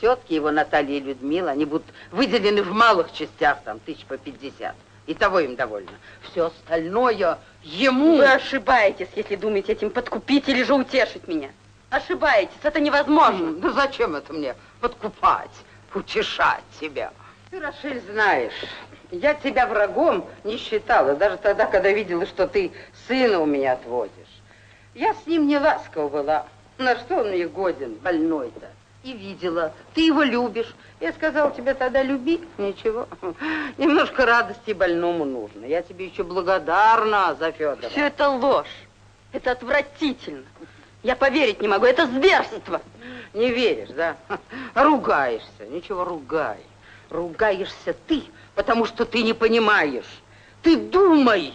Тетки его Наталья и Людмила, они будут выделены в малых частях, там, тысяч по пятьдесят. И того им довольно. Все остальное ему... Вы ошибаетесь, если думаете этим подкупить или же утешить меня. Ошибаетесь, это невозможно. Да зачем это мне подкупать, утешать тебя? Ты, Рошель, знаешь, я тебя врагом не считала, даже тогда, когда видела, что ты сына у меня отводишь. Я с ним не ласкова была. На что он мне годен, больной-то? И видела, ты его любишь. Я сказала тебе тогда, люби. Ничего, немножко радости больному нужно. Я тебе еще благодарна за Федора. Все это ложь. Это отвратительно. Я поверить не могу, это зверство. Не веришь, да? Ругаешься, ничего, ругай. Ругаешься ты, потому что ты не понимаешь. Ты думай,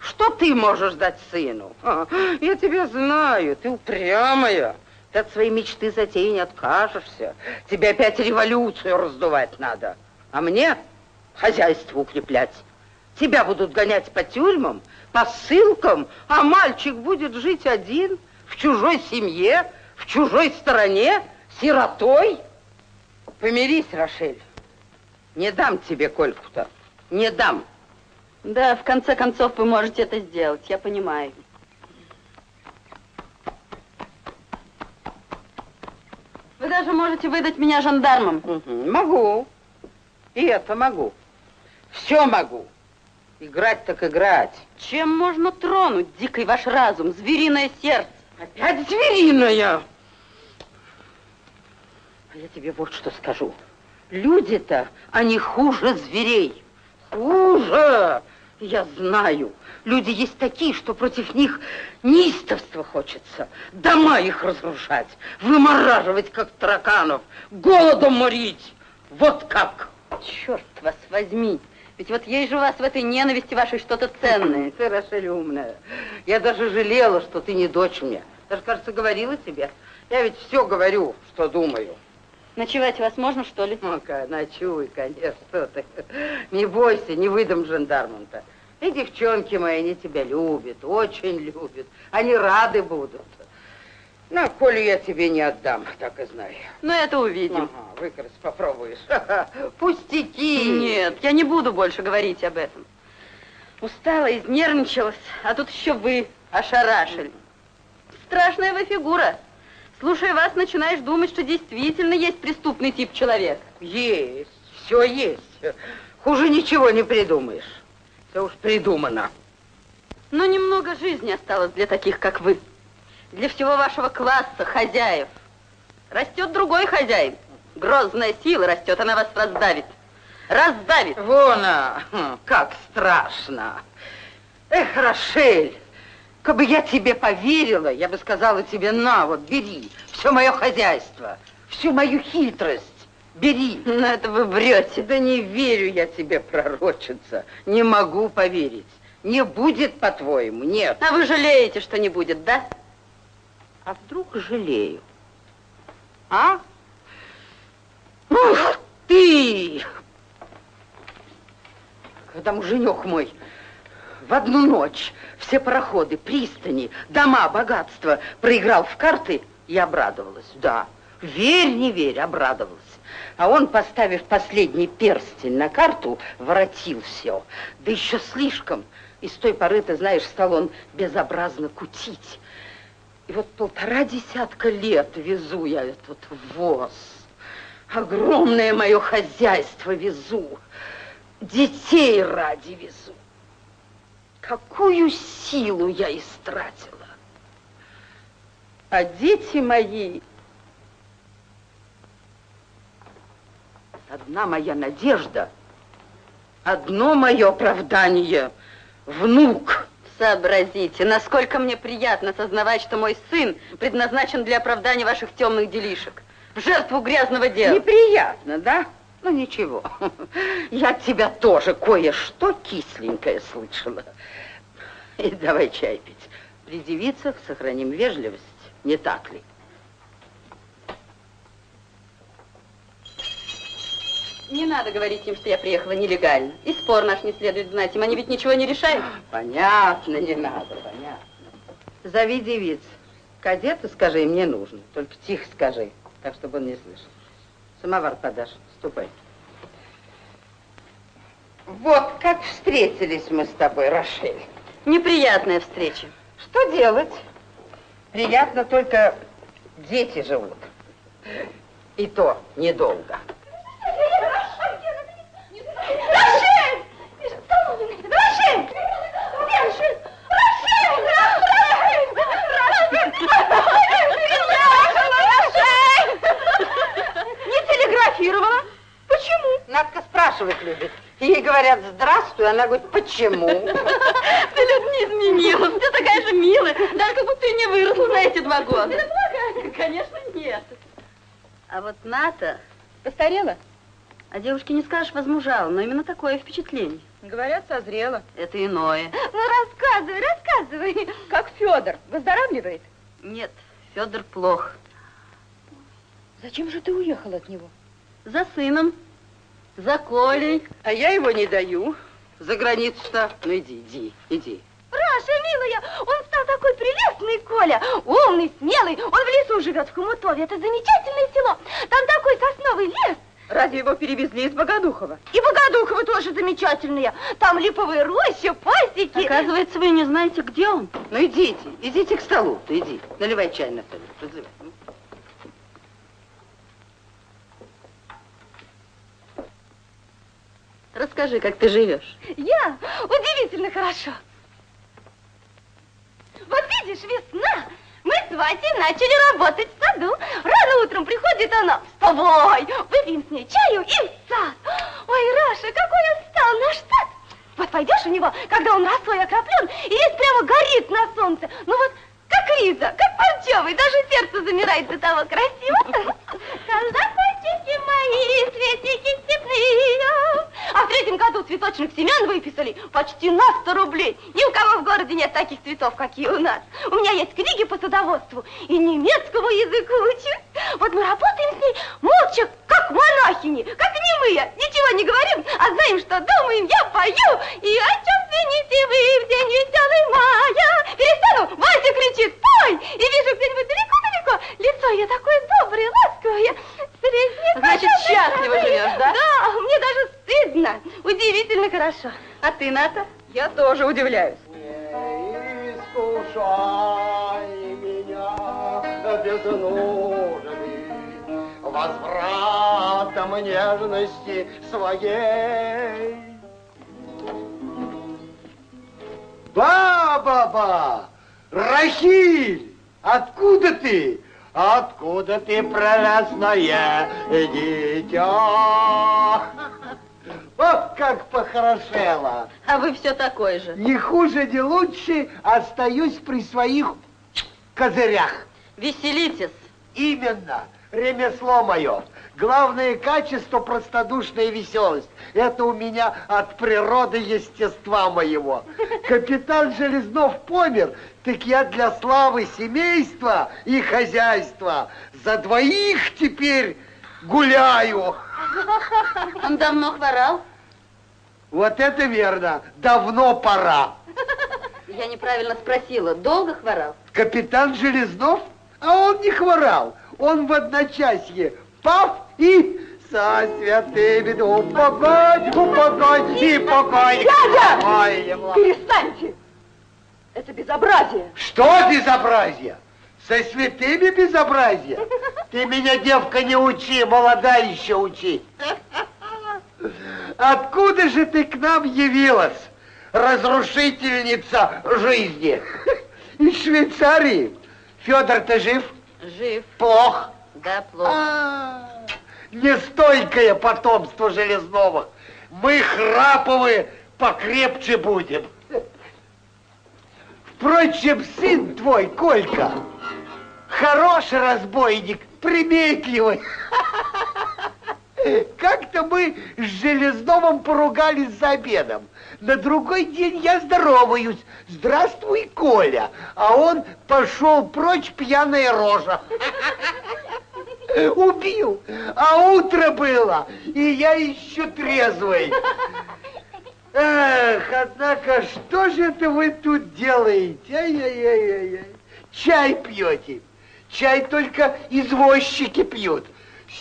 что ты можешь дать сыну. Я тебя знаю, ты упрямая. Ты от своей мечты затеи не откажешься. Тебе опять революцию раздувать надо. А мне хозяйство укреплять. Тебя будут гонять по тюрьмам, по ссылкам, а мальчик будет жить один, в чужой семье, в чужой стороне, сиротой. Помирись, Рошель. Не дам тебе Кольку-то. Не дам. Да, в конце концов, вы можете это сделать, я понимаю. Вы даже можете выдать меня жандармам. Мгм, Могу. И это могу. Все могу. Играть так играть. Чем можно тронуть дикий ваш разум, звериное сердце? Опять звериная. А я тебе вот что скажу. Люди-то, они хуже зверей. Хуже! Я знаю. Люди есть такие, что против них неистовство хочется. Дома их разрушать, вымораживать, как тараканов, голодом морить. Вот как. Черт вас возьми. Ведь вот есть же у вас в этой ненависти вашей что-то ценное. Ты, Рошель, умная. Я даже жалела, что ты не дочь мне. Даже, кажется, говорила тебе. Я ведь все говорю, что думаю. Ночевать у вас можно, что ли? Ну-ка, ночуй, конечно, что ты. Не бойся, не выдам жандармам-то. И девчонки мои, они тебя любят, очень любят. Они рады будут. На, коли я тебе не отдам, так и знай. Ну, это увидим. Ага, выкрасть попробуешь. Пустяки. Нет, я не буду больше говорить об этом. Устала, изнервничалась, а тут еще вы ошарашили. Страшная вы фигура. Слушая вас, начинаешь думать, что действительно есть преступный тип человека. Есть, все есть. Хуже ничего не придумаешь. Все уж придумано. Но немного жизни осталось для таких, как вы. Для всего вашего класса, хозяев. Растет другой хозяин. Грозная сила растет, она вас раздавит. Раздавит. Вон, хм, как страшно. Эх, Рошель, как бы я тебе поверила, я бы сказала тебе, на, вот, бери, все мое хозяйство, всю мою хитрость, бери. Но это вы врете. Да не верю я тебе, пророчица, не могу поверить. Не будет, по-твоему, нет. А вы жалеете, что не будет, да? А вдруг жалею? А? Ух ты! Когда муженек мой в одну ночь все пароходы, пристани, дома, богатства проиграл в карты, я обрадовалась, да. Верь, не верь, обрадовалась. А он, поставив последний перстень на карту, воротил все. Да еще слишком. И с той поры, ты знаешь, стал он безобразно кутить. И вот полтора десятка лет везу я этот воз. Огромное мое хозяйство везу. Детей ради везу. Какую силу я истратила. А дети мои... Одна моя надежда, одно мое оправдание — внук. Сообразите, насколько мне приятно сознавать, что мой сын предназначен для оправдания ваших темных делишек. В жертву грязного дела. Неприятно, да? Ну, ничего. Я от тебя тоже кое-что кисленькое слышала. И давай чай пить. При девицах сохраним вежливость, не так ли? Не надо говорить им, что я приехала нелегально. И спор наш не следует знать им. Они ведь ничего не решают. Понятно, не надо, понятно. Зови девиц. Кадета скажи, им не нужно. Только тихо скажи, так, чтобы он не слышал. Самовар подашь. Ступай. Вот как встретились мы с тобой, Рошель. Неприятная встреча. Что делать? Приятно только дети живут. И то недолго. Рошель! Рошель! Рошель! Рошель! Не телеграфировала? Почему? Надка спрашивать любит. Ей говорят «здравствуй», она говорит «почему?». Ты, Люд, не изменилась. Ты такая же милая. Даже как будто ты не выросла за эти два года. Конечно, нет. А вот Ната Постарела? А девушке не скажешь, возмужала, но именно такое впечатление. Говорят, созрела. Это иное. Ну, рассказывай, рассказывай. Как Федор, выздоравливает? Нет, Федор плох. Зачем же ты уехал от него? За сыном, за Колей. А я его не даю. За границу-то. Ну иди, иди, иди. Раша, милая, он стал такой прелестный, Коля. Умный, смелый. Он в лесу живет, в Хомутове. Это замечательное село. Там такой сосновый лес. Разве его перевезли из Богодухова? И Богодухова тоже замечательные. Там липовые рощи, пасеки. Оказывается, вы не знаете, где он. Ну идите, идите к столу, иди. Наливай чай на столе, разливай. Расскажи, как ты живешь. Я? Удивительно хорошо. Вот видишь, весна. Мы с Васей начали работать в саду. Рано утром приходит она. Вставай, выпьем с ней чаю и в сад. Ой, Раша, какой он стал наш сад. Вот пойдешь у него, когда он росой окроплен, и весь прямо горит на солнце. Ну вот, как Лиза, как Панчевый, даже сердце замирает до того красиво. Колокольчики мои, цветики степные. А в третьем году цветочных семян выписали почти на 100 рублей. Ни у кого в городе нет таких цветов, какие у нас. У меня есть книги по садоводству и немецкому языку учу. Вот мы работаем с ней молча, как монахини, как немые. Ничего не говорим, а знаем, что думаем, я пою. И о чем звените вы в день веселый мая? Перестану, Вася кричит, пой! И вижу где-нибудь далеко-далеко я такой добрый, ласковый, я средний. Значит, счастливо живешь, да? Да, мне даже стыдно. Удивительно хорошо. А ты, Ната? Я тоже удивляюсь. Не искушай меня без нужды возвратом нежности своей. Ба-ба-ба! Рахиль! Откуда ты? Откуда ты, прелестное дитя? Вот как похорошела. А вы все такой же. Не хуже, не лучше, остаюсь при своих козырях. Веселитесь. Именно, ремесло мое. Главное качество – простодушная веселость. Это у меня от природы естества моего. Капитан Железнов помер, так я для славы семейства и хозяйства за двоих теперь гуляю. Он давно хворал? Вот это верно, давно пора. Я неправильно спросила. Долго хворал? Капитан Железнов? А он не хворал. Он в одночасье пав и со святыми упокой, упокой и покой. Дядя! Перестаньте! Это безобразие. Что безобразие? Со святыми безобразие? Ты меня, девка, не учи, молодая еще учи. Откуда же ты к нам явилась, разрушительница жизни? Из Швейцарии. Федор, ты жив? Жив. Плох. Да, плохо. А, Нестойкое потомство Железновых. Мы храповые покрепче будем. Впрочем, сын твой, Колька, хороший разбойник, приметливый. Как-то мы с Железновым поругались за обедом. На другой день я здороваюсь. Здравствуй, Коля. А он пошел прочь, пьяная рожа. Убил. А утро было, и я еще трезвый. Эх, однако, что же это вы тут делаете? Ай-яй-яй-яй. Чай пьете. Чай только извозчики пьют.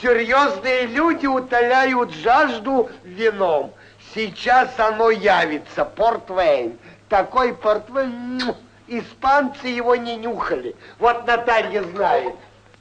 Серьезные люди утоляют жажду вином. Сейчас оно явится, портвейн. Такой портвейн, испанцы его не нюхали. Вот Наталья знает.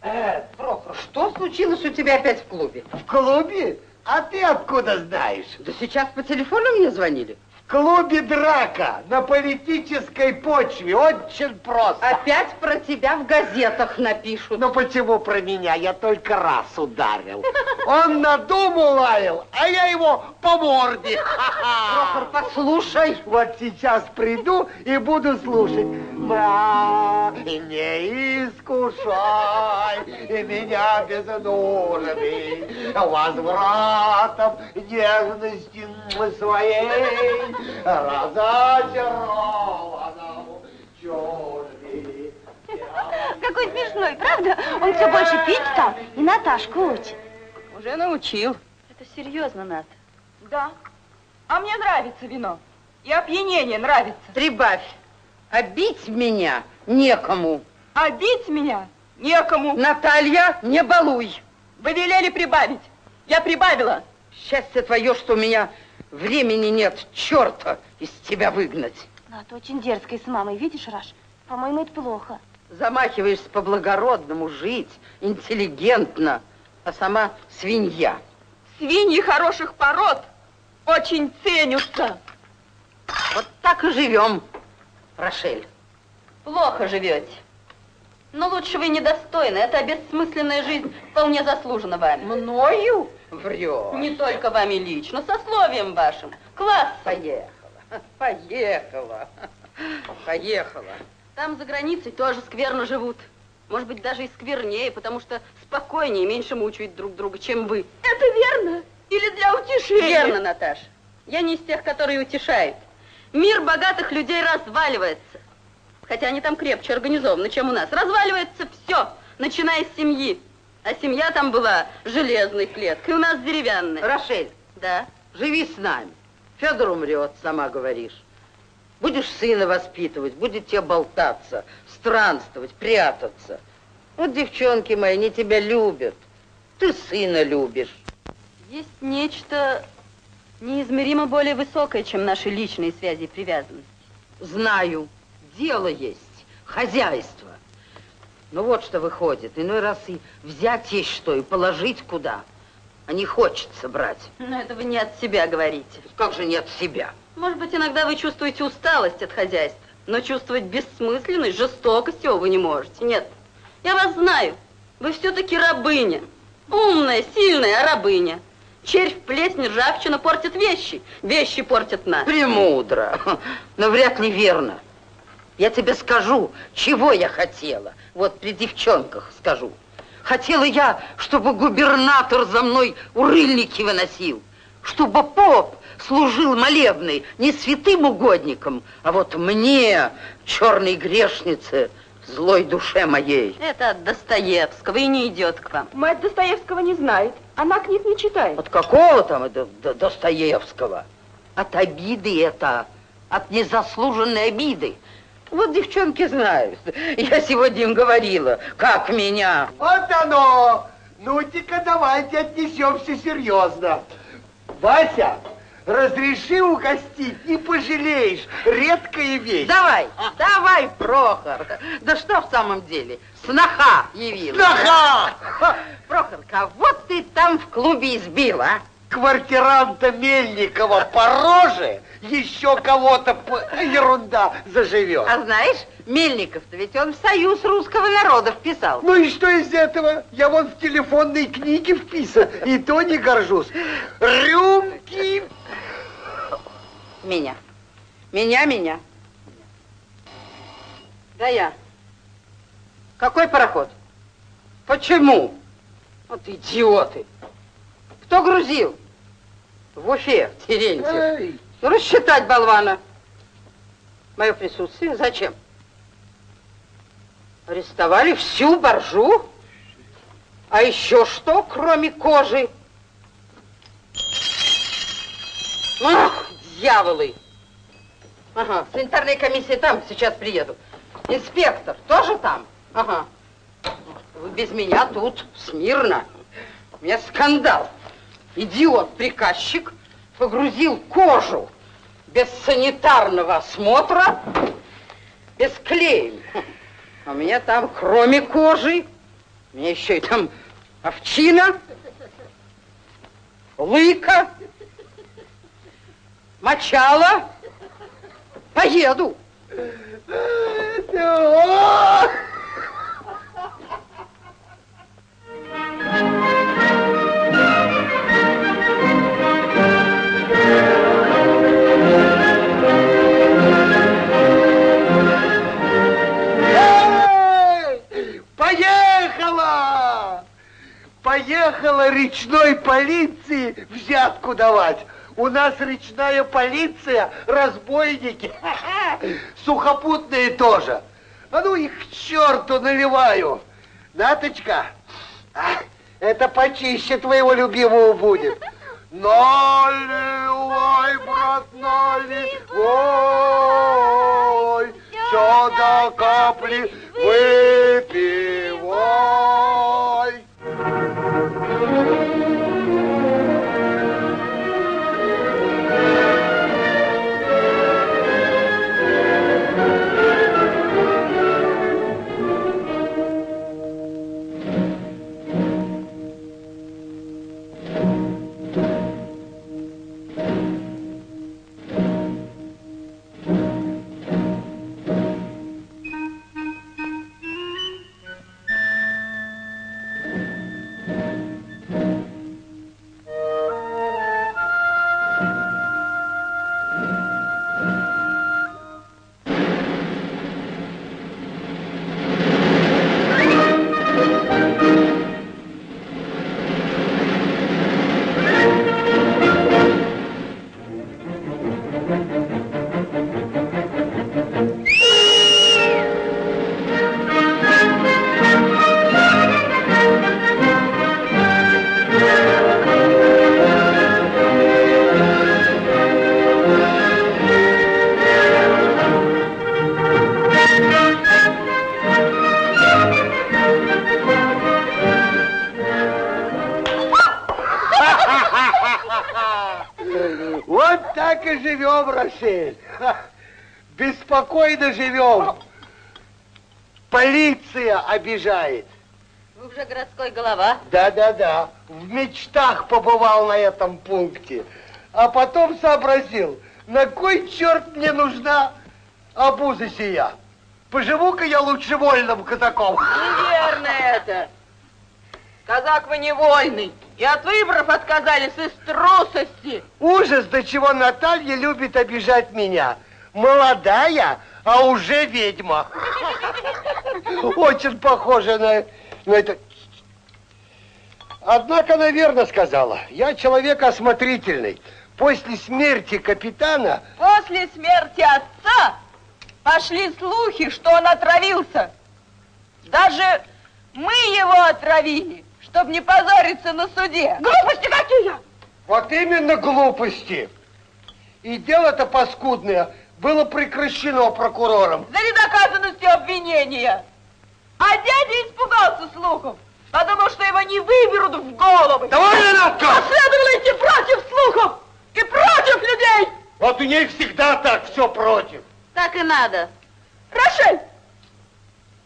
Э, Прохор, что случилось у тебя опять в клубе? В клубе? А ты откуда знаешь? Да сейчас по телефону мне звонили. Клубе драка на политической почве. Очень просто. Опять про тебя в газетах напишут. Ну почему про меня? Я только раз ударил. Он на думу лаял, а я его по морде. Прохор, послушай. Вот сейчас приду и буду слушать. Ма, не искушай меня без нужды возвратом нежности своей разочарованному чужбе. Какой смешной, правда? Он все больше пить стал и Наташку учит. Уже научил. Это серьезно, Ната. Да. А мне нравится вино. И опьянение нравится. Прибавь. А бить меня некому. А бить меня некому. Наталья, не балуй. Вы велели прибавить. Я прибавила. Счастье твое, что у меня времени нет черта из тебя выгнать. Ну, а ты очень дерзкая с мамой, видишь, Раш? По-моему, это плохо. Замахиваешься по-благородному жить, интеллигентно, а сама свинья. Свиньи хороших пород очень ценятся. Вот так и живем, Рошель. Плохо живете. Но лучше вы недостойны. Эта бессмысленная жизнь вполне заслужена вами. Мною врешь. Не только вами лично, сословием вашим. Класс. Поехала, поехала, поехала. Там за границей тоже скверно живут. Может быть, даже и сквернее, потому что спокойнее и меньше мучают друг друга, чем вы. Это верно? Или для утешения? Верно, Наташа. Я не из тех, которые утешают. Мир богатых людей разваливается. Хотя они там крепче организованы, чем у нас. Разваливается все, начиная с семьи. А семья там была железной клеткой, у нас деревянной. Рошель, Да. живи с нами. Федор умрет, сама говоришь. Будешь сына воспитывать, будет тебе болтаться, странствовать, прятаться. Вот девчонки мои, они тебя любят. Ты сына любишь. Есть нечто неизмеримо более высокое, чем наши личные связи и привязанности. Знаю, дело есть, хозяйство. Ну вот что выходит, иной раз и взять есть что, и положить куда. А не хочется брать. Но это вы не от себя говорите. Как же не от себя? Может быть, иногда вы чувствуете усталость от хозяйства, но чувствовать бессмысленность, жестокость его вы не можете. Нет, я вас знаю. Вы все-таки рабыня. Умная, сильная, а рабыня. Червь, плесень, ржавчина портят вещи. Вещи портят нас. Премудро, но вряд ли верно. Я тебе скажу, чего я хотела. Вот при девчонках скажу. Хотела я, чтобы губернатор за мной урыльники выносил, чтобы поп служил молебный не святым угодником, а вот мне, черной грешнице, злой душе моей. Это от Достоевского и не идет к вам. Мать Достоевского не знает. Она книг не читает. От какого там это До- Достоевского? От обиды это, от незаслуженной обиды. Вот девчонки знают. Я сегодня им говорила, как меня. Вот оно! Ну-ка, давайте отнесемся серьезно. Вася, разреши угостить, не пожалеешь. Редкая вещь. Давай, давай, Прохор. Да что в самом деле? Сноха явилась. Сноха! Прохор, кого ты там в клубе избил, а? Квартиранта Мельникова по роже еще кого-то ерунда заживет. А знаешь, Мельников-то ведь он в союз русского народа вписал. Ну и что из этого? Я вон в телефонной книге вписан, и то не горжусь. Рюмки! Меня. Меня, меня. Да я. Какой пароход? Почему? Вот идиоты. Кто грузил? В Уфе, Терентьев. Эй, Ну, рассчитать болвана. Мое присутствие зачем? Арестовали всю боржу? А еще что, кроме кожи? Ах, дьяволы! Ага, санитарная комиссия там, сейчас приеду. Инспектор тоже там? Ага. Вы без меня тут смирно. У меня скандал. Идиот-приказчик погрузил кожу без санитарного осмотра, без клеем. А у меня там, кроме кожи, у меня еще и там овчина, лыка, мочало. Поеду. о! Поехала речной полиции взятку давать. У нас речная полиция, разбойники, сухопутные тоже. А ну их к черту наливаю. Наточка, а, это почище твоего любимого будет. Наливай, брат, наливай, все до капли выпивай. Да-да-да, в мечтах побывал на этом пункте. А потом сообразил, на кой черт мне нужна обуза сия? Поживу-ка я лучше вольным казаком. Неверно это. Казак вы невольный. И от выборов отказались из трусости. Ужас, до чего Наталья любит обижать меня. Молодая, а уже ведьма. Очень похоже на, на это. Однако, наверное, сказала. Я человек осмотрительный. После смерти капитана После смерти отца пошли слухи, что он отравился. Даже мы его отравили, чтобы не позориться на суде. Глупости какие! Вот именно глупости. И дело-то паскудное было прекращено прокурором. За недоказанностью обвинения. А дядя испугался слухов. Подумал, что его не выберут в головы. Довольно, Натка! А следовало идти против слухов и против людей. Вот у ней всегда так, все против. Так и надо. Рошель,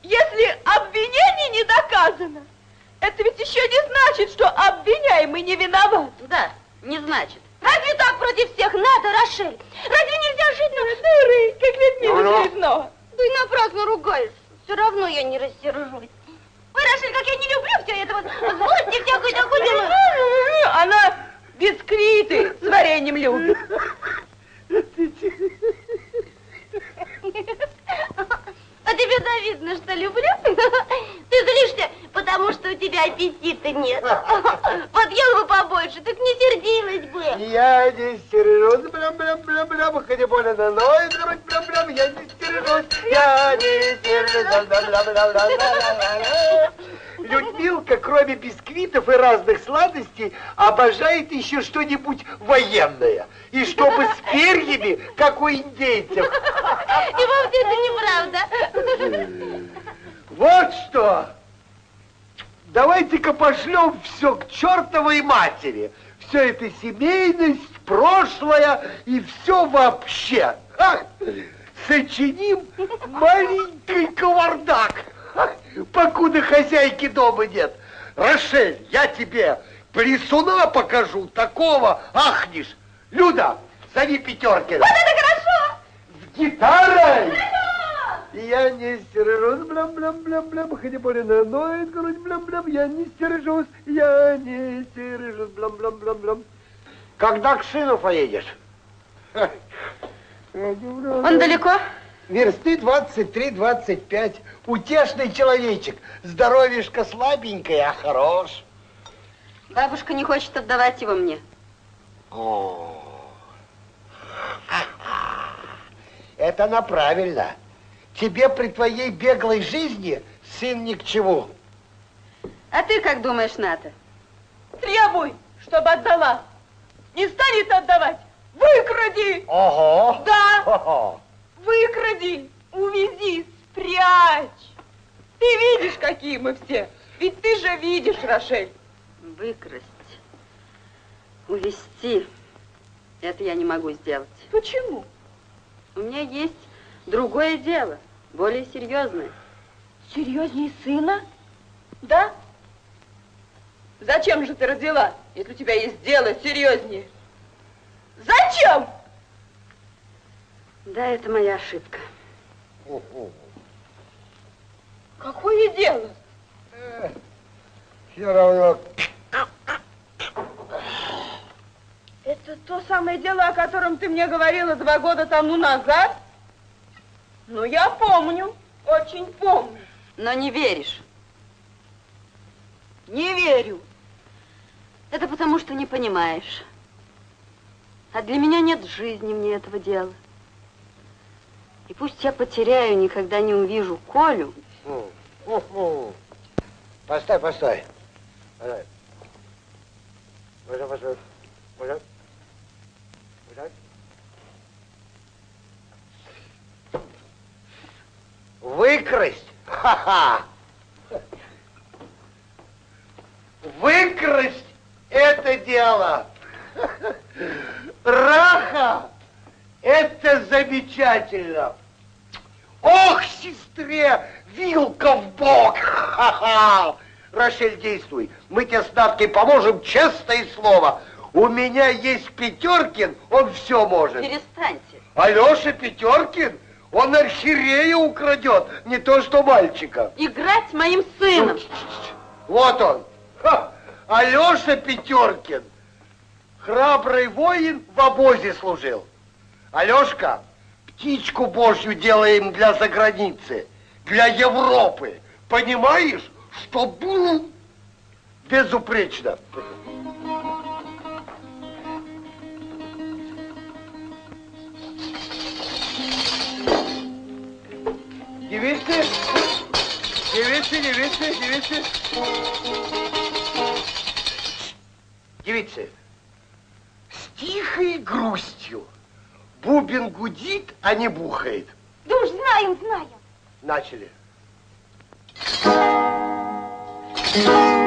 если обвинение не доказано, это ведь еще не значит, что обвиняемый не виноват. Да, не значит. Разве так против всех надо, Рошель? Разве нельзя жить на... Дуры, как ведь мило Ну-ну. смешно. Ты напрасно ругаешься. Все равно я не рассержусь. Ой, Рошель, как я не люблю все это вот злости всякой такой дела. Она бисквиты с вареньем любит. А тебе завидно, что люблю? Ты злишься, потому что у тебя аппетита нет. Вот ел бы побольше, так не сердилась бы. Я не стережусь, блям-блям-блям-блям, хотя больно ноет, грудь, блям-блям, я не стережусь, я не стережусь, блям-блям-блям-блям-блям. Людмилка, кроме бисквитов и разных сладостей, обожает еще что-нибудь военное. И чтобы с перьями, как у индейцев. И вовсе это неправда. Вот что! Давайте-ка пошлем все к чертовой матери. Все это семейность, прошлое и все вообще. Ха! Сочиним маленький кавардак! Покуда хозяйки дома нет. Рошель, я тебе плесуна покажу, такого ахнешь. Люда, зови пятерки. Вот это хорошо! С гитарой! Я не стережусь, блям-блям-блям-блям, больно ноет грудь, блям-блям, я не стережусь, я не стережусь, блям-блям-блям-блям. Когда к сыну поедешь? Он далеко? Версты 23-25. Утешный человечек. Здоровьишко слабенькое, а хорош. Бабушка не хочет отдавать его мне. О, это она правильно. Тебе при твоей беглой жизни сын ни к чему. А ты как думаешь, Ната? Требуй, чтобы отдала. Не станет отдавать. Выкради. Ого! Да, Ого! Выкради, увези, спрячь. Ты видишь, какие мы все. Ведь ты же видишь, Рошель. Выкрасть, увести. Это я не могу сделать. Почему? У меня есть другое дело, более серьезное. Серьезнее сына? Да? Зачем же ты родила, если у тебя есть дело серьезнее? Зачем? Да, это моя ошибка. Какое дело? Все равно. Это то самое дело, о котором ты мне говорила два года тому назад? Ну, я помню, очень помню. Но не веришь. Не верю. Это потому, что не понимаешь. А для меня нет жизни мне этого дела. И пусть я потеряю, никогда не увижу Колю, Постой, постой. Постой. Постой. Постой. Постой. Выкрасть? Ха-ха! Выкрасть это дело. Раха Это замечательно. Ох, сестре, вилка в бок. Ха-ха. Рошель, действуй. Мы тебе с Надкой поможем, честное слово. У меня есть Пятеркин, он все может. Перестаньте. Алеша Пятеркин, он архиерея украдет, не то что мальчика. Играть с моим сыном. Вот он. Ха! Алеша Пятеркин. Храбрый воин в обозе служил. Алешка, птичку божью делаем для заграницы, для Европы. Понимаешь, что было безупречно. Девицы, девицы, девицы, девицы. Девицы, с тихой грустью. Бубен гудит, а не бухает. Да уж знаем, знаем. Начали. Шла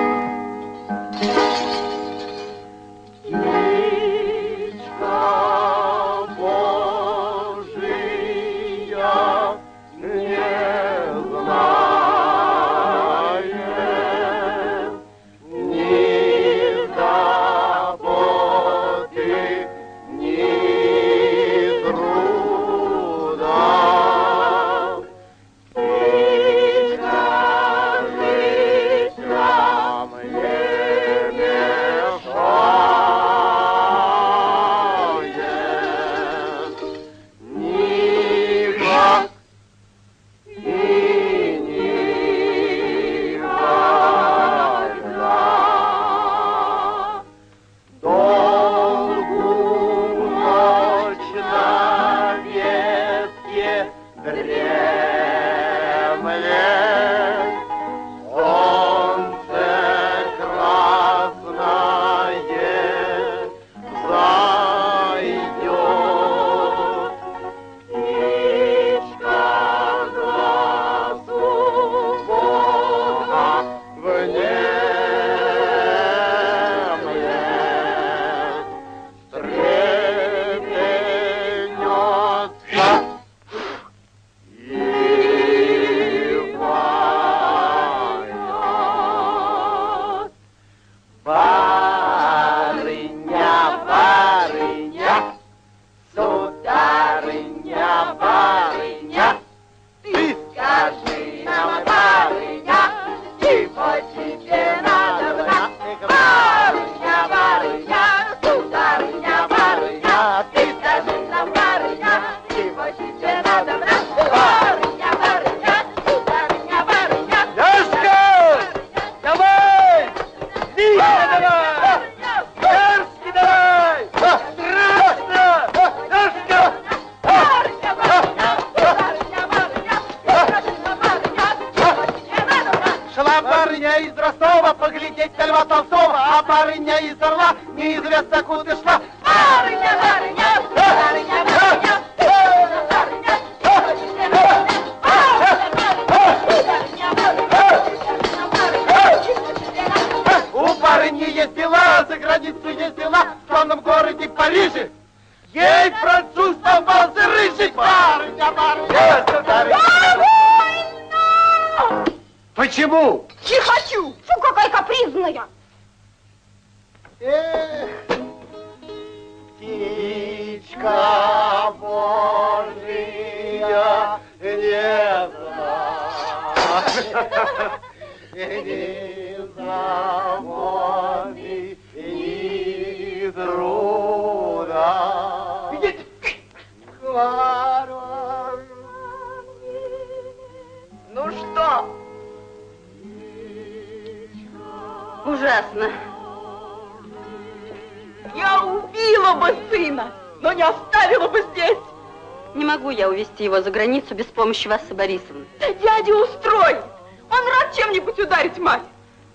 Василиса Борисовна. Да дядя устроит. Он рад чем-нибудь ударить мать.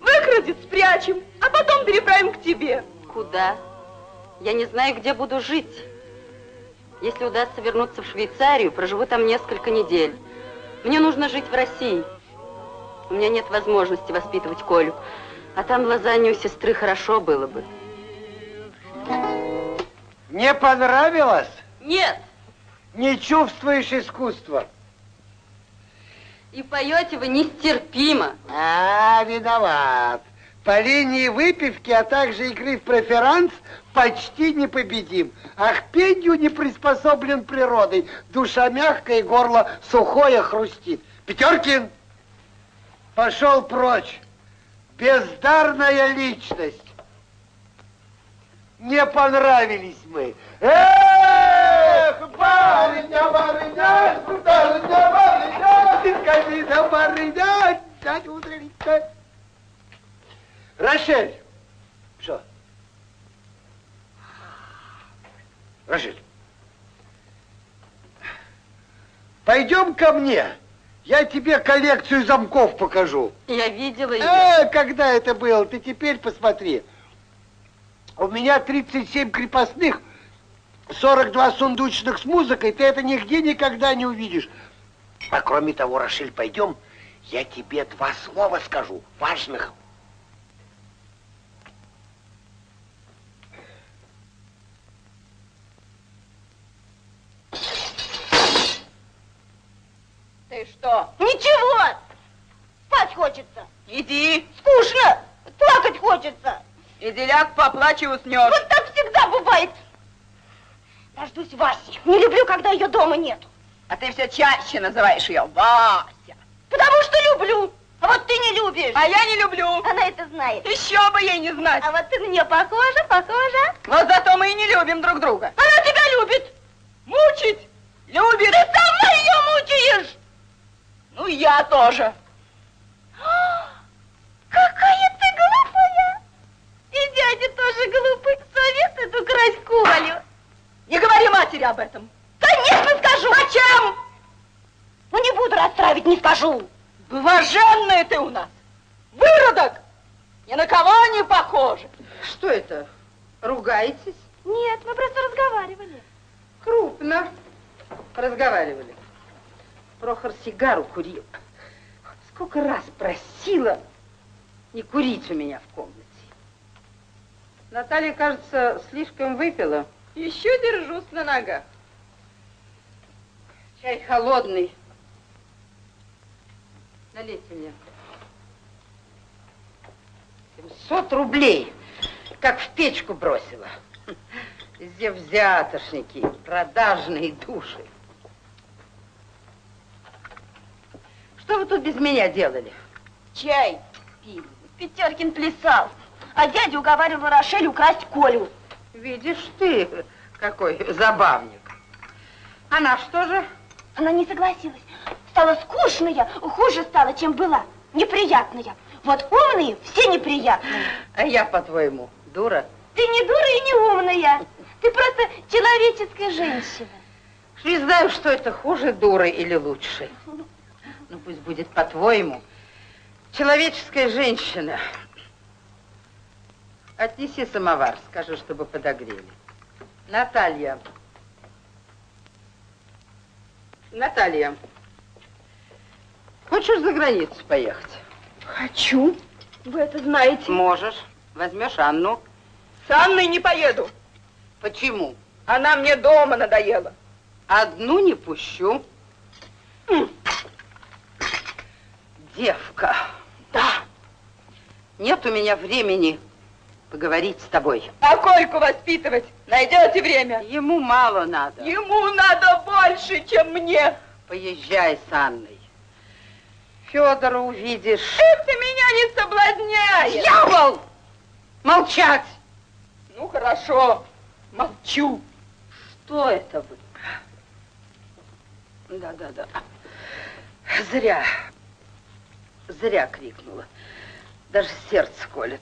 Выкрадет, спрячем, а потом переправим к тебе. Куда? Я не знаю, где буду жить. Если удастся вернуться в Швейцарию, проживу там несколько недель. Мне нужно жить в России. У меня нет возможности воспитывать Колю. А там в лазанью сестры хорошо было бы. Не понравилось? Нет. Не чувствуешь искусства? поете вы нестерпимо. А, виноват. По линии выпивки, а также игры в преферанс почти непобедим. Ах, пенью не приспособлен природой. Душа мягкая, горло сухое хрустит. Пятеркин, пошел прочь. Бездарная личность. Не понравились мы. Эй! Рашель! что? Рашель. Пойдем ко мне. Я тебе коллекцию замков покажу. Я видела ее. Э, когда это было? Ты теперь посмотри. У меня 37 крепостных, 42 сундучных с музыкой, ты это нигде никогда не увидишь. А кроме того, Рашиль, пойдем, я тебе два слова скажу, важных. Ты что? Ничего! Спать хочется. Иди. Скучно. Плакать хочется. Иди ляг, поплачь и уснешь. Вот так всегда бывает. Дождусь Васи. Не люблю, когда ее дома нету. А ты все чаще называешь ее Вася. Потому что люблю. А вот ты не любишь. А я не люблю. Она это знает. Еще бы ей не знать. А вот ты на нее похожа, похожа. Вот зато мы и не любим друг друга. Она тебя любит. Мучить любит. Ты сама ее мучаешь. Ну, я тоже. А, какая ты глупая. И дядя тоже глупый. Советует украсть Колю. Не говори матери об этом. Конечно, скажу. Зачем? Ну, не буду расстраивать, не скажу. Блаженная ты у нас. Выродок. Ни на кого не похожа. Что это? Ругаетесь? Нет, мы просто разговаривали. Крупно разговаривали. Прохор сигару курил. Сколько раз просила не курить у меня в комнате. Наталья, кажется, слишком выпила. Еще держусь на ногах. Чай холодный. Налейте мне. 700 рублей, как в печку бросила. Здесь взятошники, продажные души. Что вы тут без меня делали? Чай пили. Петеркин плясал, а дядя уговаривал Рошель украсть Колю. Видишь ты, какой забавник. А Она что же? Она не согласилась. Стала скучная, хуже стала, чем была. Неприятная. Вот умные все неприятные. А я, по-твоему, дура? Ты не дура и не умная. Ты просто человеческая женщина. Не знаю, что это хуже, дуры или лучше. Ну, пусть будет по-твоему. Человеческая женщина, Отнеси самовар, скажу, чтобы подогрели. Наталья. Наталья, хочешь за границу поехать? Хочу. Вы это знаете? Можешь. Возьмешь Анну. С Анной не поеду. Почему? Она мне дома надоела. Одну не пущу. М. Девка. Да. Нет у меня времени поговорить с тобой. А Кольку воспитывать найдете время? Ему мало надо. Ему надо больше, чем мне. Поезжай с Анной. Федора увидишь. Эх, ты меня не соблазняешь. Дьявол! Молчать! Ну, хорошо, молчу. Что это вы? Да-да-да. Зря, зря крикнула. Даже сердце колет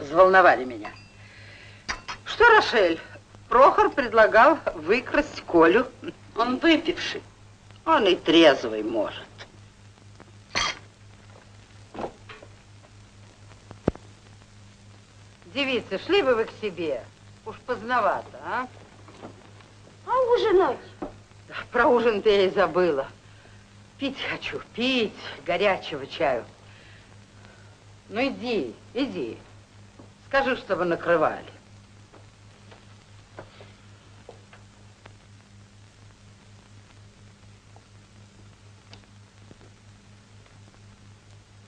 взволновали меня. Что, Рошель, Прохор предлагал выкрасть Колю. Он выпивший, он и трезвый может. Девицы, шли бы вы к себе. Уж поздновато, а? А ужинать? Да, про ужин-то я и забыла. Пить хочу, пить горячего чаю. Ну иди, иди. Скажу, чтобы накрывали.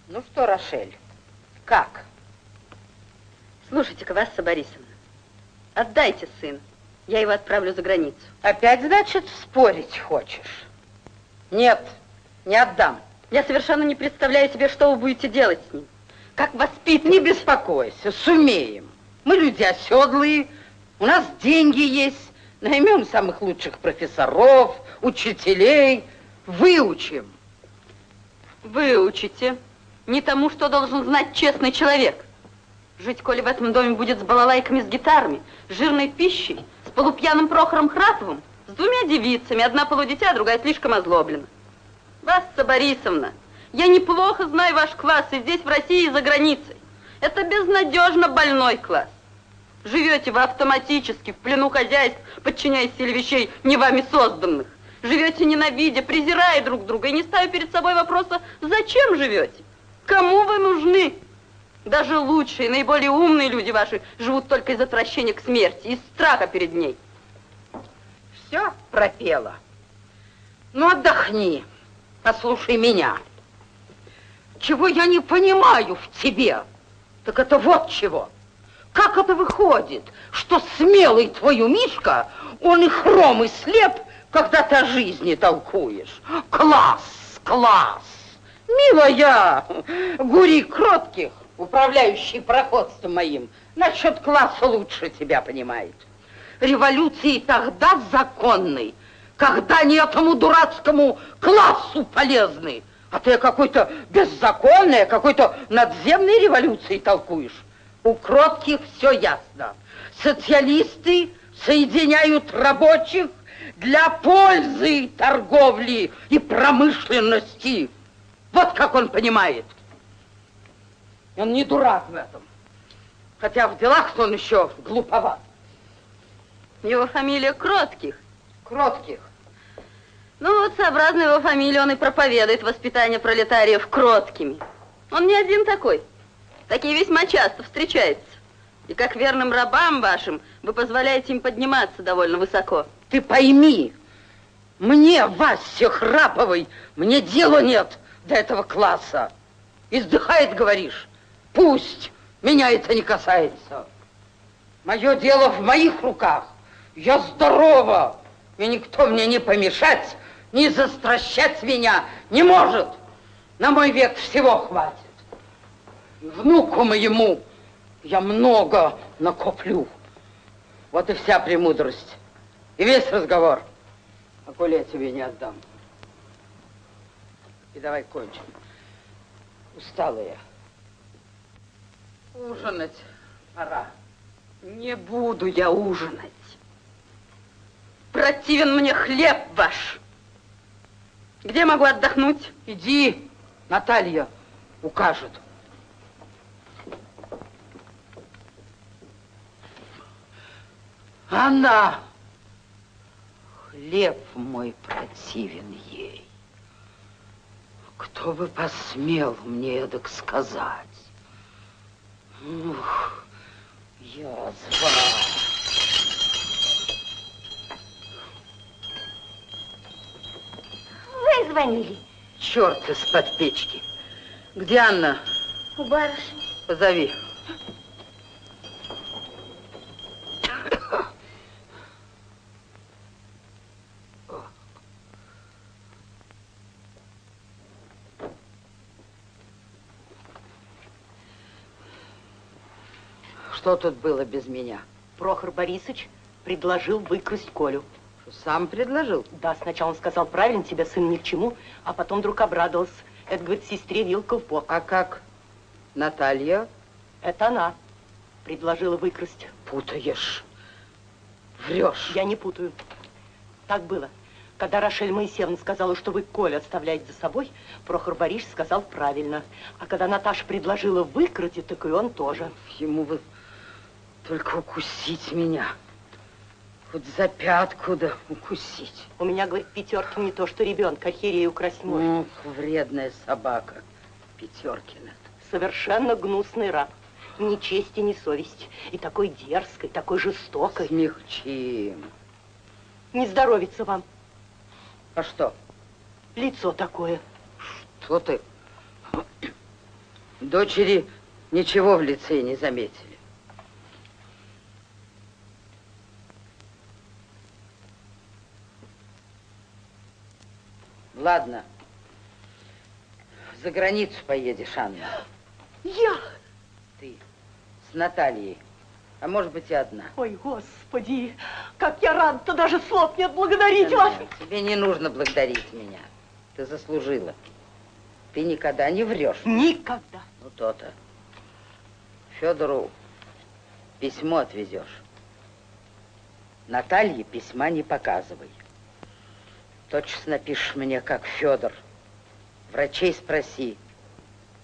Ну что, Рошель, как? Слушайте-ка, Васса Борисовна, отдайте сына. Я его отправлю за границу. Опять, значит, спорить хочешь? Нет, не отдам. Я совершенно не представляю себе, что вы будете делать с ним. Как воспитывать? Не беспокойся, сумеем. Мы люди оседлые, у нас деньги есть, наймем самых лучших профессоров, учителей, выучим. Выучите. Не тому, что должен знать честный человек. Жить, коли в этом доме будет с балалайками, с гитарами, с жирной пищей, с полупьяным Прохором Храповым, с двумя девицами, одна полудитя, другая слишком озлоблена. Васса Борисовна, я неплохо знаю ваш класс и здесь, в России, и за границей. Это безнадежно больной класс. Живете вы автоматически, в плену хозяйств, подчиняясь силе вещей, не вами созданных. Живете ненавидя, презирая друг друга и не ставя перед собой вопроса, зачем живете? Кому вы нужны? Даже лучшие, наиболее умные люди ваши живут только из отвращения к смерти, из страха перед ней. Все пропела. Ну, отдохни, послушай меня. Чего я не понимаю в тебе, так это вот чего. Как это выходит, что смелый твою Мишка, он и хром, и слеп, когда ты о жизни толкуешь? Класс, класс! Милая, гури кротких, управляющий проходством моим, насчет класса лучше тебя понимает. Революции тогда законной, когда не этому дурацкому классу полезны, а ты какой-то беззаконной, какой-то надземной революции толкуешь. У кротких все ясно. Социалисты соединяют рабочих для пользы торговли и промышленности. Вот как он понимает. Он не дурак в этом. Хотя в делах он еще глуповат. Его фамилия Кротких. Кротких. Ну вот, сообразно его фамилии, он и проповедует воспитание пролетариев кроткими. Он не один такой. Такие весьма часто встречаются. И как верным рабам вашим вы позволяете им подниматься довольно высоко. Ты пойми, мне, Васе Храповой, мне дела нет до этого класса. Издыхает, говоришь? Пусть, меня это не касается. Мое дело в моих руках. Я здорова, и никто мне не помешать, не застращать меня не может. На мой век всего хватит. Внуку моему я много накоплю. Вот и вся премудрость. И весь разговор. А коли я тебе не отдам. И давай кончим. Устала я. Ужинать пора. Не буду я ужинать. Противен мне хлеб ваш. Где могу отдохнуть? Иди, Наталья укажет. Она, хлеб мой противен ей. Кто бы посмел мне это сказать? Ух, язва. Вы звонили? Черт из-под печки. Где Анна? У барышни. Позови. Что тут было без меня? Прохор Борисович предложил выкрасть Колю. Сам предложил? Да, сначала он сказал, правильно, тебя сын ни к чему, а потом вдруг обрадовался. Это, говорит, сестре вилка в бок. А как? Наталья? Это она предложила выкрасть. Путаешь. Врешь. Я не путаю. Так было. Когда Рошель Моисеевна сказала, что вы Колю оставляете за собой, Прохор Борисович сказал правильно. А когда Наташа предложила выкрасть, так и он тоже. Ему бы только укусить меня. Хоть за пятку да укусить. У меня, говорит, пятерки не то, что ребенка, херею украсть может. Ох, вредная собака. Пятеркина. Совершенно гнусный раб. Ни чести, ни совести. И такой дерзкой, такой жестокой. Смягчим. Не здоровится вам. А что? Лицо такое. Что ты? Дочери ничего в лице не заметили. Ладно. За границу поедешь, Анна. Я? Ты. С Натальей. А может быть и одна. Ой, господи, как я рад, то даже слов нет благодарить вас. Тебе не нужно благодарить меня. Ты заслужила. Ты никогда не врешь. Никогда. Ну, то-то. Федору письмо отвезешь. Наталье письма не показывай. Тотчас напишешь мне, как Федор. Врачей спроси.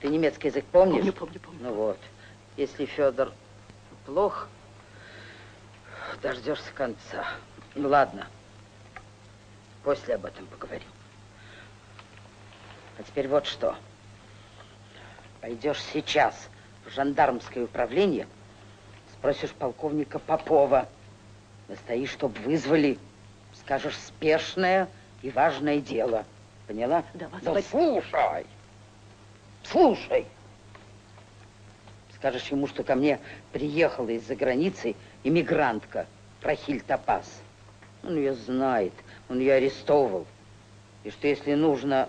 Ты немецкий язык помнишь? Помню, помню, помню. Ну вот. Если Федор плох, дождешься конца. Ну ладно. После об этом поговорим. А теперь вот что. Пойдешь сейчас в жандармское управление, спросишь полковника Попова, настоишь, чтоб вызвали, скажешь спешное и важное дело. Поняла? Да, вас Ну, спать- слушай. Слушай. Скажешь ему, что ко мне приехала из-за границы иммигрантка Прохиль Топас. Он ее знает, он ее арестовывал. И что если нужно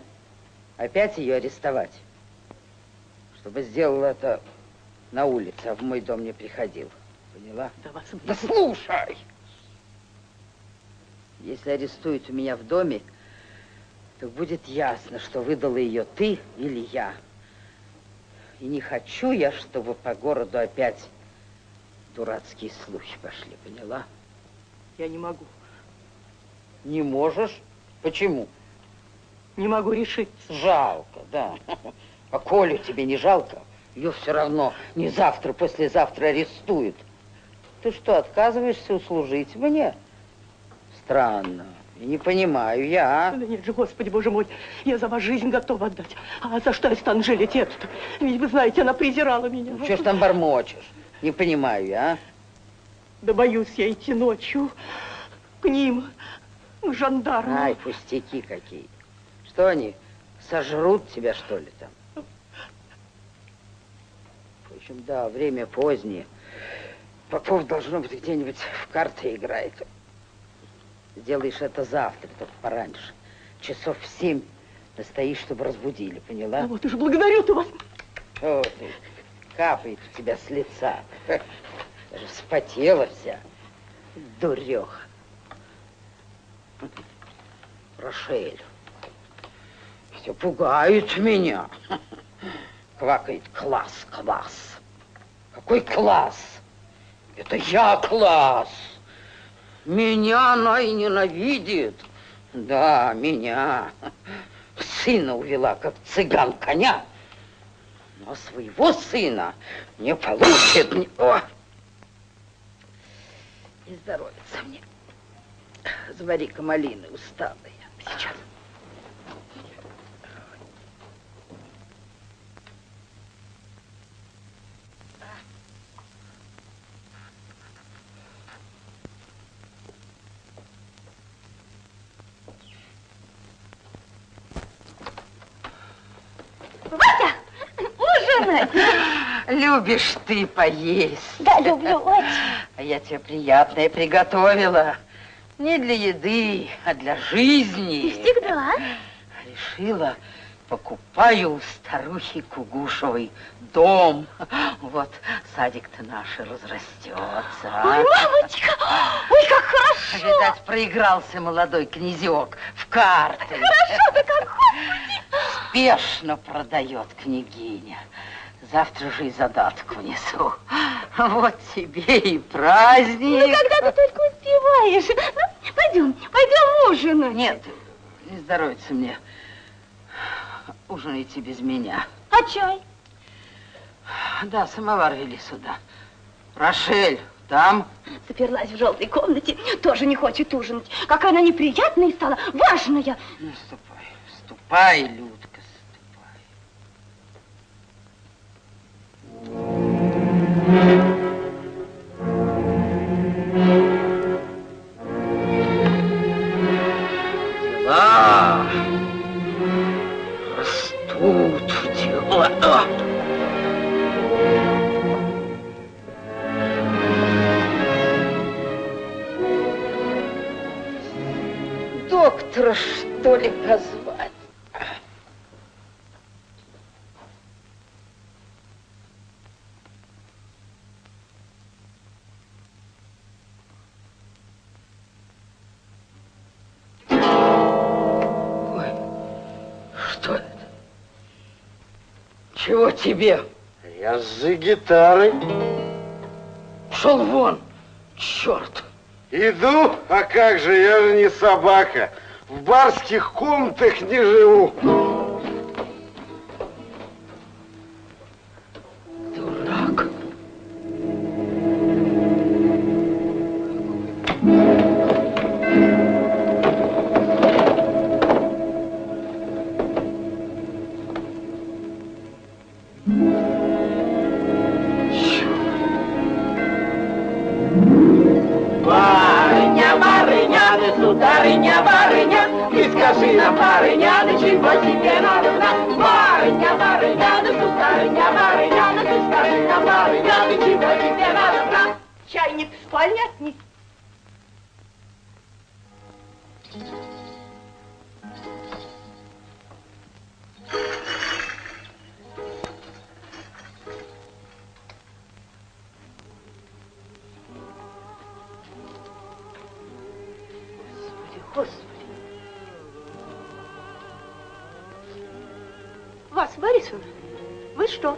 опять ее арестовать, чтобы сделал это на улице, а в мой дом не приходил. Поняла? Да вас Да слушай! Если арестуют у меня в доме, то будет ясно, что выдала ее ты или я. И не хочу я, чтобы по городу опять дурацкие слухи пошли, поняла? Я не могу. Не можешь? Почему? Не могу решиться. Жалко, да. А Колю тебе не жалко? Ее все равно не завтра, послезавтра арестуют. Ты что, отказываешься услужить мне? Странно. Не понимаю, я. Да нет же, господи, боже мой, я за вас жизнь готова отдать. А за что я стану жалеть эту-то? Ведь вы знаете, она презирала меня. Ну, что ж там бормочешь? Не понимаю я, а? Да боюсь я идти ночью к ним, к жандармам. Ай, пустяки какие. Что они, сожрут тебя, что ли, там? Впрочем, да, время позднее. Попов, должно быть, где-нибудь в карты играет. Сделаешь это завтра, только пораньше. Часов в семь настоишь, чтобы разбудили, поняла? Ну вот уж благодарю-то вас. Что ты? Капает у тебя с лица. Даже вспотела вся. Дуреха. Рошель. Все пугают меня. Квакает класс, класс. Какой класс? Это я класс. Меня она и ненавидит. Да, меня. Сына увела, как цыган коня. Но своего сына не получит. ни- О! Не здоровится мне. Завари-ка малины усталая. Сейчас. Любишь ты поесть. Да, люблю очень. А я тебе приятное приготовила. Не для еды, а для жизни. Всегда. Решила, покупаю у старухи Кугушевой дом. Вот садик-то наш и разрастется. Ой, мамочка, ой, как хорошо. Видать, проигрался молодой князек в карты. Хорошо-то как господи. Спешно продает княгиня. Завтра же и задаток внесу. Вот тебе и праздник. Ну, когда ты только успеваешь. Ну, пойдем, пойдем ужинать. Нет, не здоровится мне. Ужинайте без меня. А чай? Да, самовар вели сюда. Рошель, там? Заперлась в желтой комнате, тоже не хочет ужинать. Какая она неприятная стала, важная. Ну, ступай, ступай, Людка, Дела растут дела. Доктора, что ли, позвал? Тебе? Я за гитарой. Шел вон, черт! Иду, а как же, я же не собака. В барских комнатах не живу. Господи. Вас, Борисовна, вы что?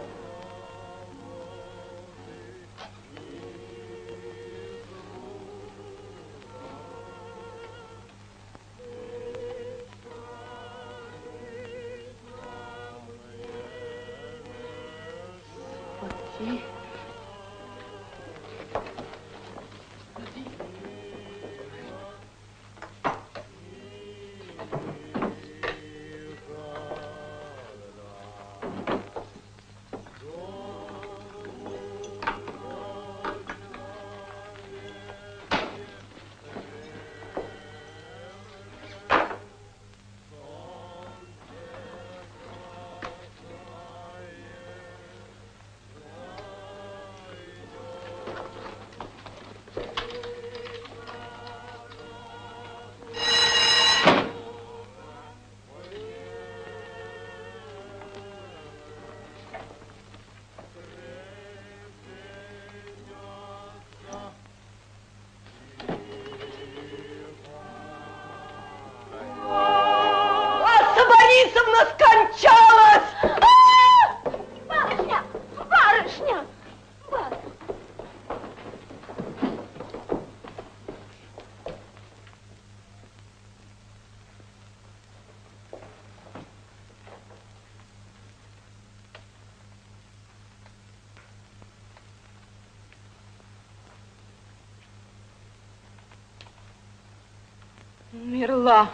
Умерла.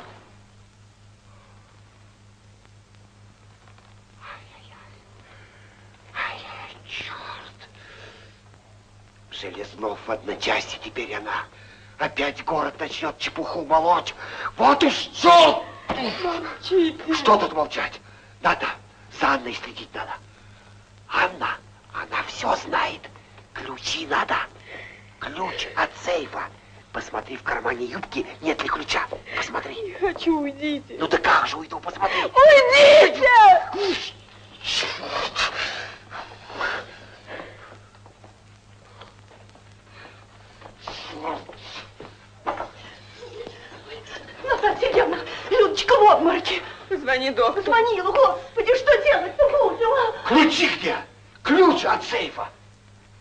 Черт! Железнов в одночасье теперь она. Опять город начнет чепуху молоть. Вот что! Молчите. Что тут молчать? Надо. За Анной следить надо. Анна, она все знает. Ключи надо. Ключ от сейфа. Посмотри в кармане юбки, нет ли ключа. Посмотри. Не хочу, уйдите. Ну да как же уйду, посмотри. Уйдите! Наталья Сергеевна, Людочка в обмороке. Звони доктору. Звонила, господи, что делать-то будем? Ключи где? Ключ от сейфа.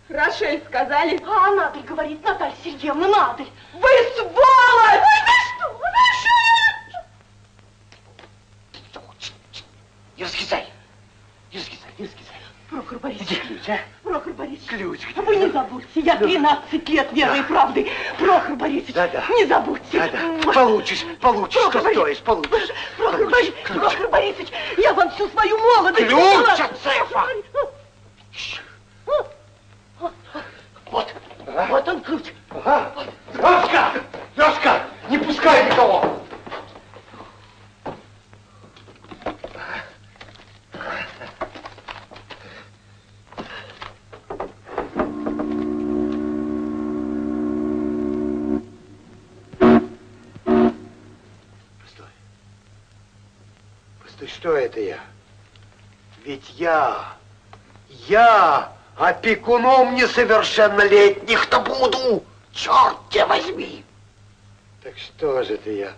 Рошель сказали. А она говорит, Наталья Сергеевна, надо. Вы сволочь! Ой, вы что? Вы что? Не раскисай. Не раскисай, не раскисай. Прохор Где Борисович, ключ, а? Ключ где? вы не забудьте, я 13 лет верой и правдой. Прохор Борисович, Да-да. не забудьте. Да-да. Получишь, получишь, Прохор что стоишь, получишь. Прохор Получишь. Борисович, Ключ. Прохор Борисович, я вам всю свою молодость... Ключ от сейфа. Вот. Вот он ключ. Ага. Лёшка! Лёшка! Не пускай никого! Что это я? Ведь я, я опекуном несовершеннолетних-то буду, черт тебя возьми. Так что же я? Я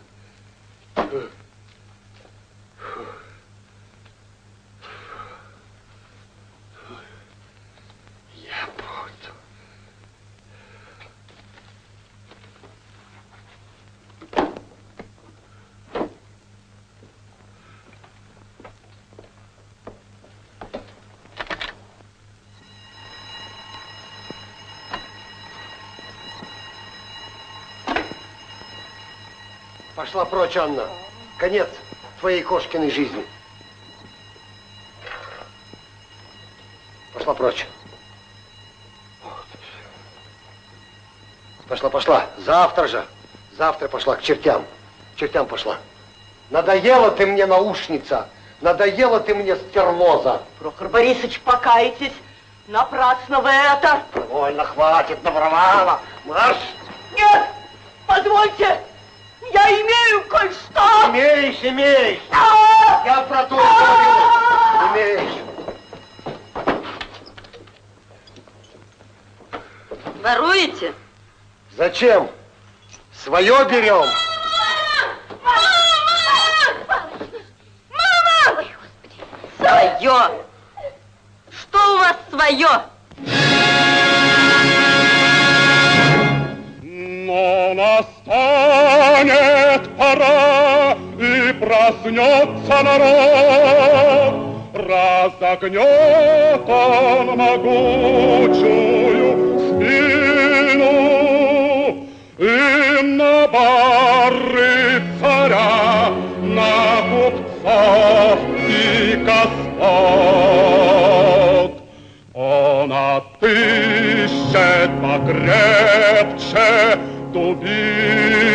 Пошла прочь, Анна. Конец твоей кошкиной жизни. Пошла прочь. Пошла, пошла. Завтра же. Завтра пошла к чертям. К чертям пошла. Надоела ты мне, наушница. Надоела ты мне, стерлоза. Прохор Борисович, покайтесь. Напрасно вы это. Довольно, хватит, навровала. Марш! Нет, позвольте. Имею кое-что. Имеешь, имеешь. Я про то говорю. Имеешь. Воруете? Зачем? Свое берем. Свое. Что у вас свое? Проснется народ, разогнет он могучую спину, и на бары царя, на купцов и господ. Он отыщет покрепче дубину,